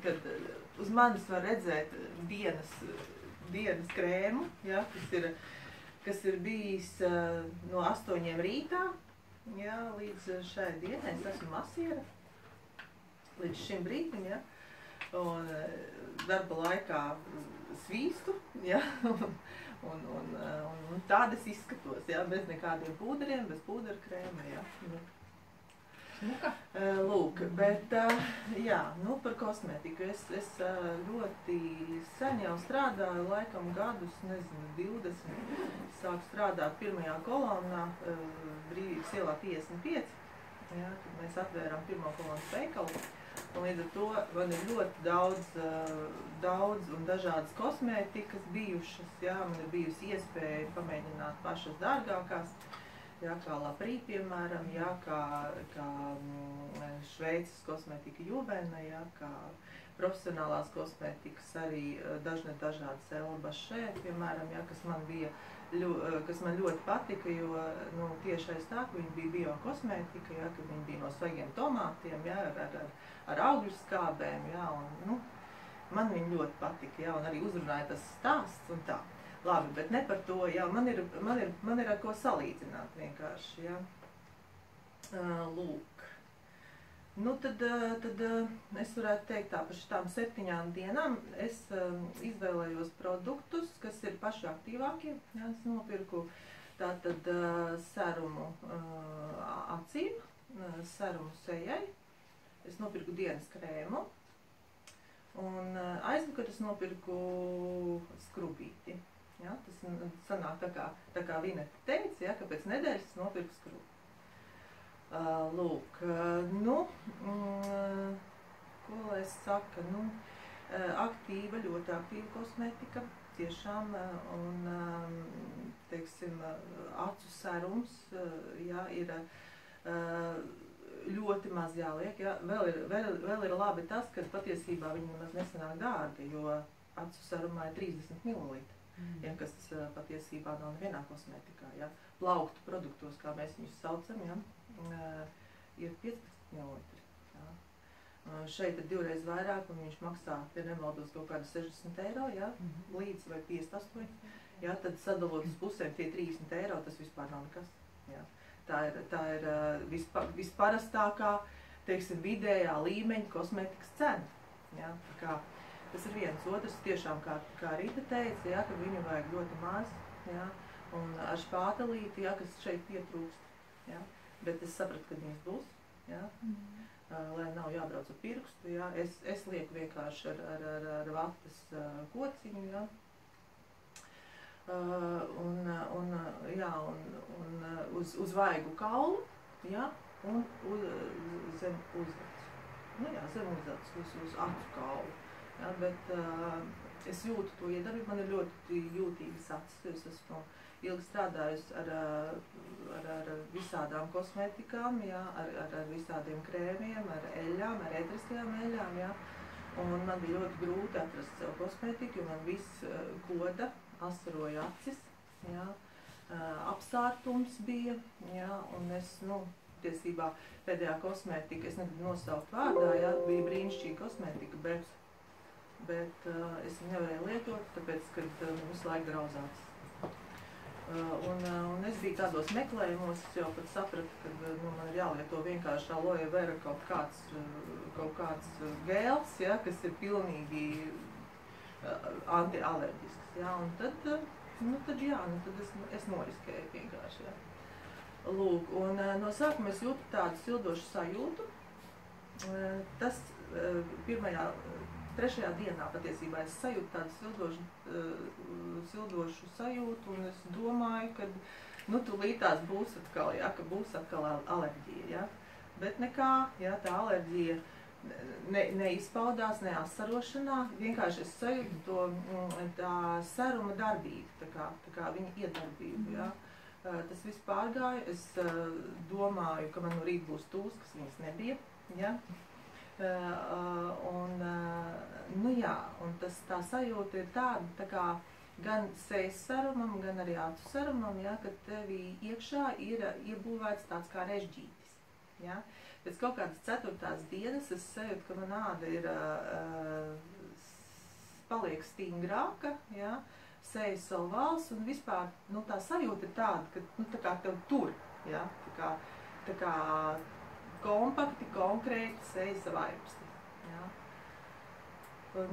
kad uh, uz manis var redzēt dienas, dienas krēmu, ja, kas, ir, kas ir bijis uh, no astoņiem rītā ja, līdz šai dienai. Es esmu masiera līdz šim brīdim. Ja, un darba laikā svīstu. Ja, un, un, un, un, un tādas izskatos, ja, bez nekādiem pūderiem, bez pūderu krēma. Ja. Nu, Lūk, bet eh, jā, nu par kosmētiku. Es, es eh, ļoti sen jau strādāju, laikam gadus, nezinu, 20. Sāku strādāt pirmajā kolonnā, eh, Brīvības ielā 55, jā, kad mēs atvērām pirmo kolonnas veikalu. Un līdz ar to man ir ļoti daudz, eh, daudz un dažādas kosmētikas bijušas. Jā, man ir bijusi iespēja pamēģināt pašas dārgākās. Jā, kā Laprī, piemēram, jā, kā, kā mm, Šveices kosmetika Juvena, jā, kā profesionālās kosmetikas arī eh, dažne dažādas Elbašē, piemēram, jā, kas man bija, ļo, eh, kas man ļoti patika, jo, nu, tieši aiz tā, ka viņi bija biokosmētika, jā, ka viņi bija no svaigiem tomātiem, jā, ar, ar, ar, augļu skābēm, jā, un, nu, man viņi ļoti patika, jā, un arī uzrunāja tas stāsts un tā. Labi, bet ne par to, jā, man ir, man ir, man ir ar ko salīdzināt vienkārši, jā. Lūk. Nu, tad, tad es varētu teikt tā, par šitām septiņām dienām es izvēlējos produktus, kas ir paši aktīvākie. Jā, es nopirku tātad serumu acīm, serumu sejai. Es nopirku dienas krēmu. Un aizvakar es nopirku skrubīti. Ja, tas n- sanāk tā kā, tā kā Vineta teica, ja, ka pēc nedēļas es nopirku skrubi. Uh, lūk, uh, nu, mm, ko lai es saka, nu, uh, aktīva, ļoti aktīva kosmetika, tiešām, un, teiksim, acu serums, ja, ir ļoti maz jāliek, ja, vēl ir, vēl, vēl ir labi tas, ka patiesībā viņi nemaz nesanāk dārgi, jo acu serumā ir 30 ml ja, kas uh, patiesībā nav nevienā kosmētikā. Ja. Plauktu produktos, kā mēs viņus saucam, ja, uh, ir 15 ml. Ja. Uh, šeit ir divreiz vairāk, un viņš maksā, ja nemaldos, kaut kādi 60 eiro, ja, līdz vai 58. Ja, tad sadalot uz pusēm tie 30 eiro, tas vispār nav nekas. Ja. Tā ir, tā ir uh, vispa, visparastākā, teiksim, vidējā līmeņa kosmētikas cena. Ja. Tā kā, Tas ir viens. Otrs, tiešām, kā, kā Rīta teica, ja, ka viņu vajag ļoti maz. Ja, un ar spātelīti, ja, kas šeit pietrūkst. Ja, bet es sapratu, ka viņas būs. Ja, uh, lai nav jābrauc ar pirkstu. Ja, es, es lieku vienkārši ar, ar, ar, ar vatas uh, kociņu. Uh, un, uh, un, uh, jā, un, un uz, uz vaigu kaulu ja, un uz, zem uzdegs. Nu, jā, zem uzdegs, uz, uz acu kaulu. Ja, bet uh, es jūtu to iedarbību, man ir ļoti jūtīgas acis. Es esmu ilgi strādājusi ar, ar, ar visādām kosmetikām, ja, ar, ar, ar visādiem krēmiem, ar eļļām, ar etriskajām eļļām. Ja. Un man bija ļoti grūti atrast sev kosmetiku, jo man viss koda, asaroja acis. Uh, apsārtums bija, ja, un es, nu, tiesībā pēdējā kosmetika, es negribu nosaukt vārdā, ja, bija brīnišķīga kosmetika, bet bet uh, es viņu nevarēju lietot, tāpēc, ka uh, visu laiku grauzās. Uh, un, uh, un es biju tādos meklējumos, es jau pat sapratu, ka uh, nu, man ir jālieto vienkārši aloe vera kaut kāds, uh, kaut kāds uh, gēls, ja, kas ir pilnīgi uh, antialerģisks. Ja, un tad, uh, nu, tad, jā, nu, tad es, es noriskēju vienkārši. Ja. Lūk, un no sākuma es jūtu tādu sildošu sajūtu. Tas pirmajā trešajā dienā patiesībā es sajūtu tādu sildošu, uh, sildošu sajūtu, un es domāju, ka nu, tūlīt tās būs atkal, ja, ka būs atkal al- alerģija. Ja. Bet nekā, ja, tā alerģija ne, neizpaudās, ne asarošanā, vienkārši es sajūtu to mm, tā saruma darbību, tā kā, tā kā viņa iedarbību, jā. Uh, tas viss pārgāja, es uh, domāju, ka man no rīt būs tūs, kas viņas nebija, jā. Uh, un, uh, nu jā, un tas tā sajūta ir tāda, tā kā gan sejas sarumam, gan arī acu sarumam, ja, ka tevī iekšā ir uh, iebūvēts tāds kā režģītis. Ja. Pēc kaut kādas ceturtās dienas es sajūtu, ka man āda ir, uh, paliek stingrāka, ja, sejas vēl vals, un vispār nu, tā sajūta ir tāda, ka nu, tā kā tev tur, ja, tā kā, tā kā kompakti, konkrēti sejas vaipsti. Ja.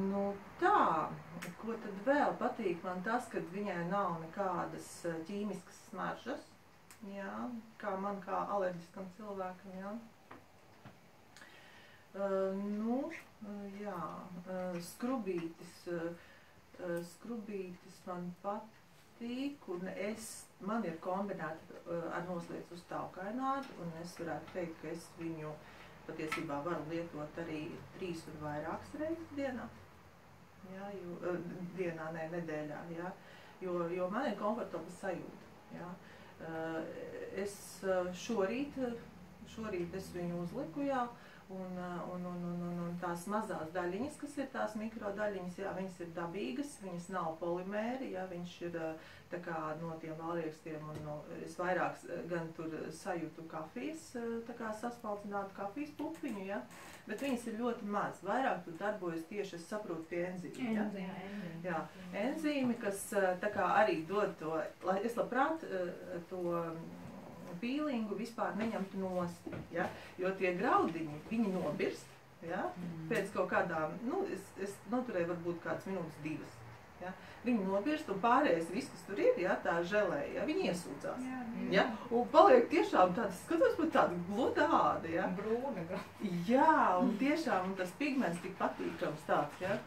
Nu, tā, ko tad vēl patīk man tas, ka viņai nav nekādas eh, ķīmiskas smaržas, jā, kā man kā alerģiskam cilvēkam, jā. Uh, nu, uh, jā, uh, skrubītis, uh, skrubītis man patīk, un es, man ir kombinēta uh, ar noslēdz uz taukainādu, un es varētu teikt, ka es viņu patiesībā varu lietot arī trīs un vairākas reizes dienā. Jā, jo, uh, dienā, nē, nedēļā, jā, jo, jo man ir komfortabla sajūta, jā. Uh, es šorīt, šorīt es viņu uzliku, jā, un, uh, un, un, un, un, un tās mazās daļiņas, kas ir tās mikrodaļiņas, jā, viņas ir dabīgas, viņas nav polimēri, jā, viņš ir uh, tā kā no tiem valriekstiem, un no, es vairāk uh, gan tur sajūtu kafijas, tā kā saspalcinātu kafijas pupiņu, jā, bet viņas ir ļoti maz, vairāk tur darbojas tieši, es saprotu, pie enzīmiem, jā. Jā, enzīmi, kas tā kā arī dod to, lai es labprāt to mm, pīlingu vispār neņemtu nost, ja? jo tie graudiņi, viņi nobirst, ja? pēc kaut kādām, nu, es, es noturēju varbūt kāds minūtes divas, ja? viņi nobirst un pārējais viss, kas tur ir, ja? tā želē, ja? viņi iesūdzās. Ja? Un paliek tiešām tāds, skatos pat tāda gluda āda, ja? Brūna. Jā, un tiešām un tas pigments tik patīkams tāds, ja?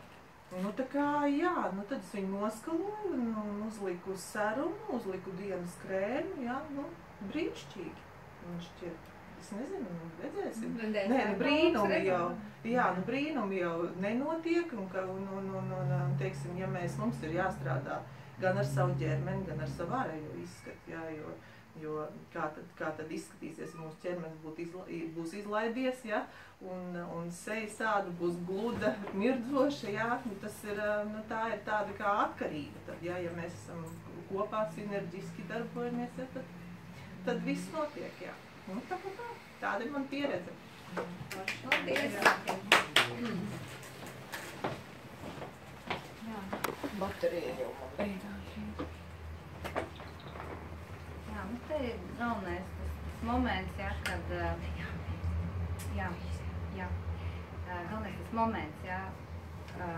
Nu, tā kā, jā, nu tad es viņu noskaloju un, un uzliku serumu, uzliku dienas krēmu, jā, nu, brīnišķīgi. Man šķiet, es nezinu, nu, redzēsim. Nē, nu, brīnumi jau, jā, nu, brīnumi jau nenotiek, un, ka, un, un, un, un, teiksim, ja mēs, mums ir jāstrādā gan ar savu ģermeni, gan ar savu ārējo izskatu, jā, jo, jo kā tad, kā tad izskatīsies, ja mūsu ķermenis būtu izla, būs izlaidies, ja, un, un seja sāda būs gluda, mirdzoša, jā, nu, tas ir, nu, tā ir tāda kā atkarība, tad, jā, ja mēs esam kopā sinerģiski darbojamies, ja, tad, tad viss notiek, jā. Nu, tā, tā, tāda ir man pieredze. Baterija jau man beigās. Jā, nu te ir galvenais tas, tas moments, jā, kad, ā, jā, jā, ā, galvenais tas moments, jā, ā,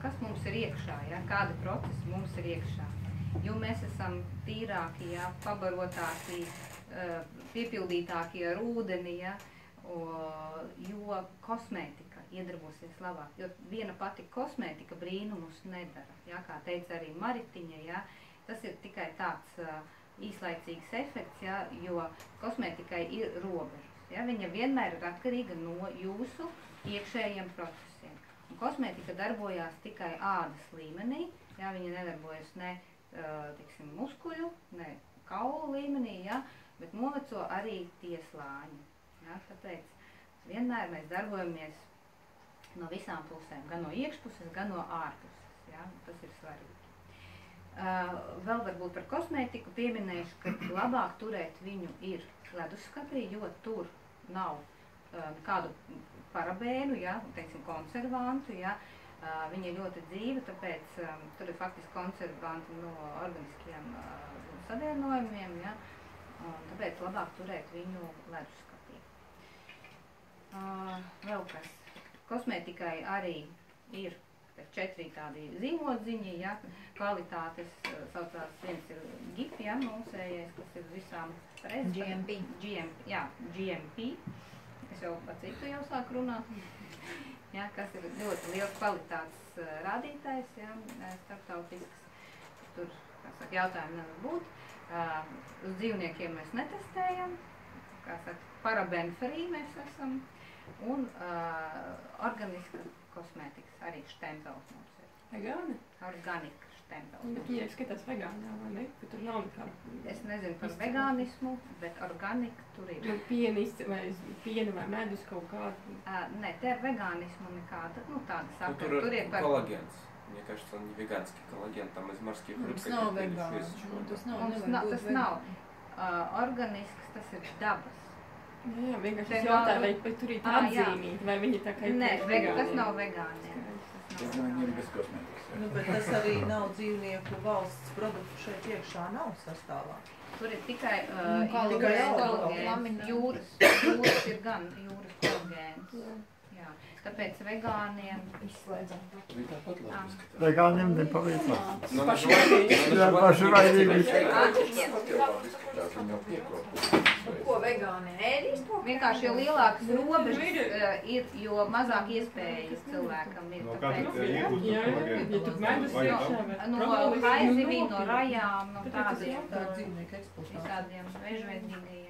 kas mums ir iekšā, jā, kāda procesa mums ir iekšā. Jo mēs esam tīrāki, jā, pabarotāki, ā, piepildītāki ar ūdeni, o, jo kosmētika iedarbosies labāk, jo viena pati kosmētika brīnumus nedara, jā, kā teica arī Maritiņa, jā, tas ir tikai tāds uh, īslaicīgs efekts, ja, jo kosmētikai ir robežas. Ja, viņa vienmēr ir atkarīga no jūsu iekšējiem procesiem. Un kosmētika darbojās tikai ādas līmenī, ja, viņa nedarbojas ne tiksim, muskuļu, ne kaulu līmenī, ja, bet noveco arī tie slāņi. Ja, tāpēc vienmēr mēs darbojamies no visām pusēm, gan no iekšpuses, gan no ārpuses. Ja, tas ir svarīgi. Uh, vēl varbūt par kosmētiku pieminēšu, ka labāk turēt viņu ir leduskapī, jo tur nav uh, kādu parabēnu, ja, teiksim, konservantu, ja, uh, viņa ir ļoti dzīva, tāpēc um, tur ir faktiski konservanti no organiskiem uh, savienojumiem, ja, un tāpēc labāk turēt viņu leduskapī. Uh, vēl kas, kosmētikai arī ir četri tādi zīmodziņi, ja, kvalitātes eh, saucās, viens ir GIP, ja, mūsējais, kas ir visām reiz. GMP. GMP, jā, GMP. Es jau pa citu jau sāku runāt. Ja, kas ir ļoti liels kvalitātes eh, rādītājs, ja, eh, starptautisks. Tur, saka, jautājumi nevar būt. Uh, uz dzīvniekiem mēs netestējam. Kā saka, paraben free mēs esam. Un uh, organiska kosmētikas arī štempels mums ir. Vegāni? Organika štempels. Bet viņi skatās vegānā, vai ne? Ka tur nav nekāda. Es nezinu par vegānismu, bet organika tur ir. Nu, piena izce- vai piena vai medus kaut kādu. Uh, nē, te ar vegānismu nekāda, nu tāda Ну, sakra. тур- Tur ir par... коллагенс. Мне кажется, он не веганский коллаген, там из морских рыб Tas nav каких-то или vegāns. из чего. Nu, Tas nav, Mums nevar na, būt tas vegāns. nav uh, organisks, tas ir dabas. Jā, jā, vienkārši Te es nav- jautāju, vai, vai tur ir Ā, jā. atzīmīti, vai viņi tā kā ir Nē, priekš vega, tas vegāniem. nav vegāniem. Tas nav Vegāņiem vegāniem. bez kosmētikas. Nu, bet tas arī nav dzīvnieku valsts produktu šeit iekšā nav sastāvā. Tur ir tikai Nu, uh, jūras tikai kolagēns. Jūras, jūras ir gan jūras kolagēns. Tāpēc vegāniem izslēdzam. Viņi tāpat labi skatās. Vegāniem nepaveicās. Nu, jā, paši raidīgi. Ko vegāni ēdīs? Vienkārši, jo lielākas robežas ir, jo mazāk iespējas cilvēkam ir. No kāda No haizivīm, no rajām, no tādiem, tādiem mežveidīgajiem.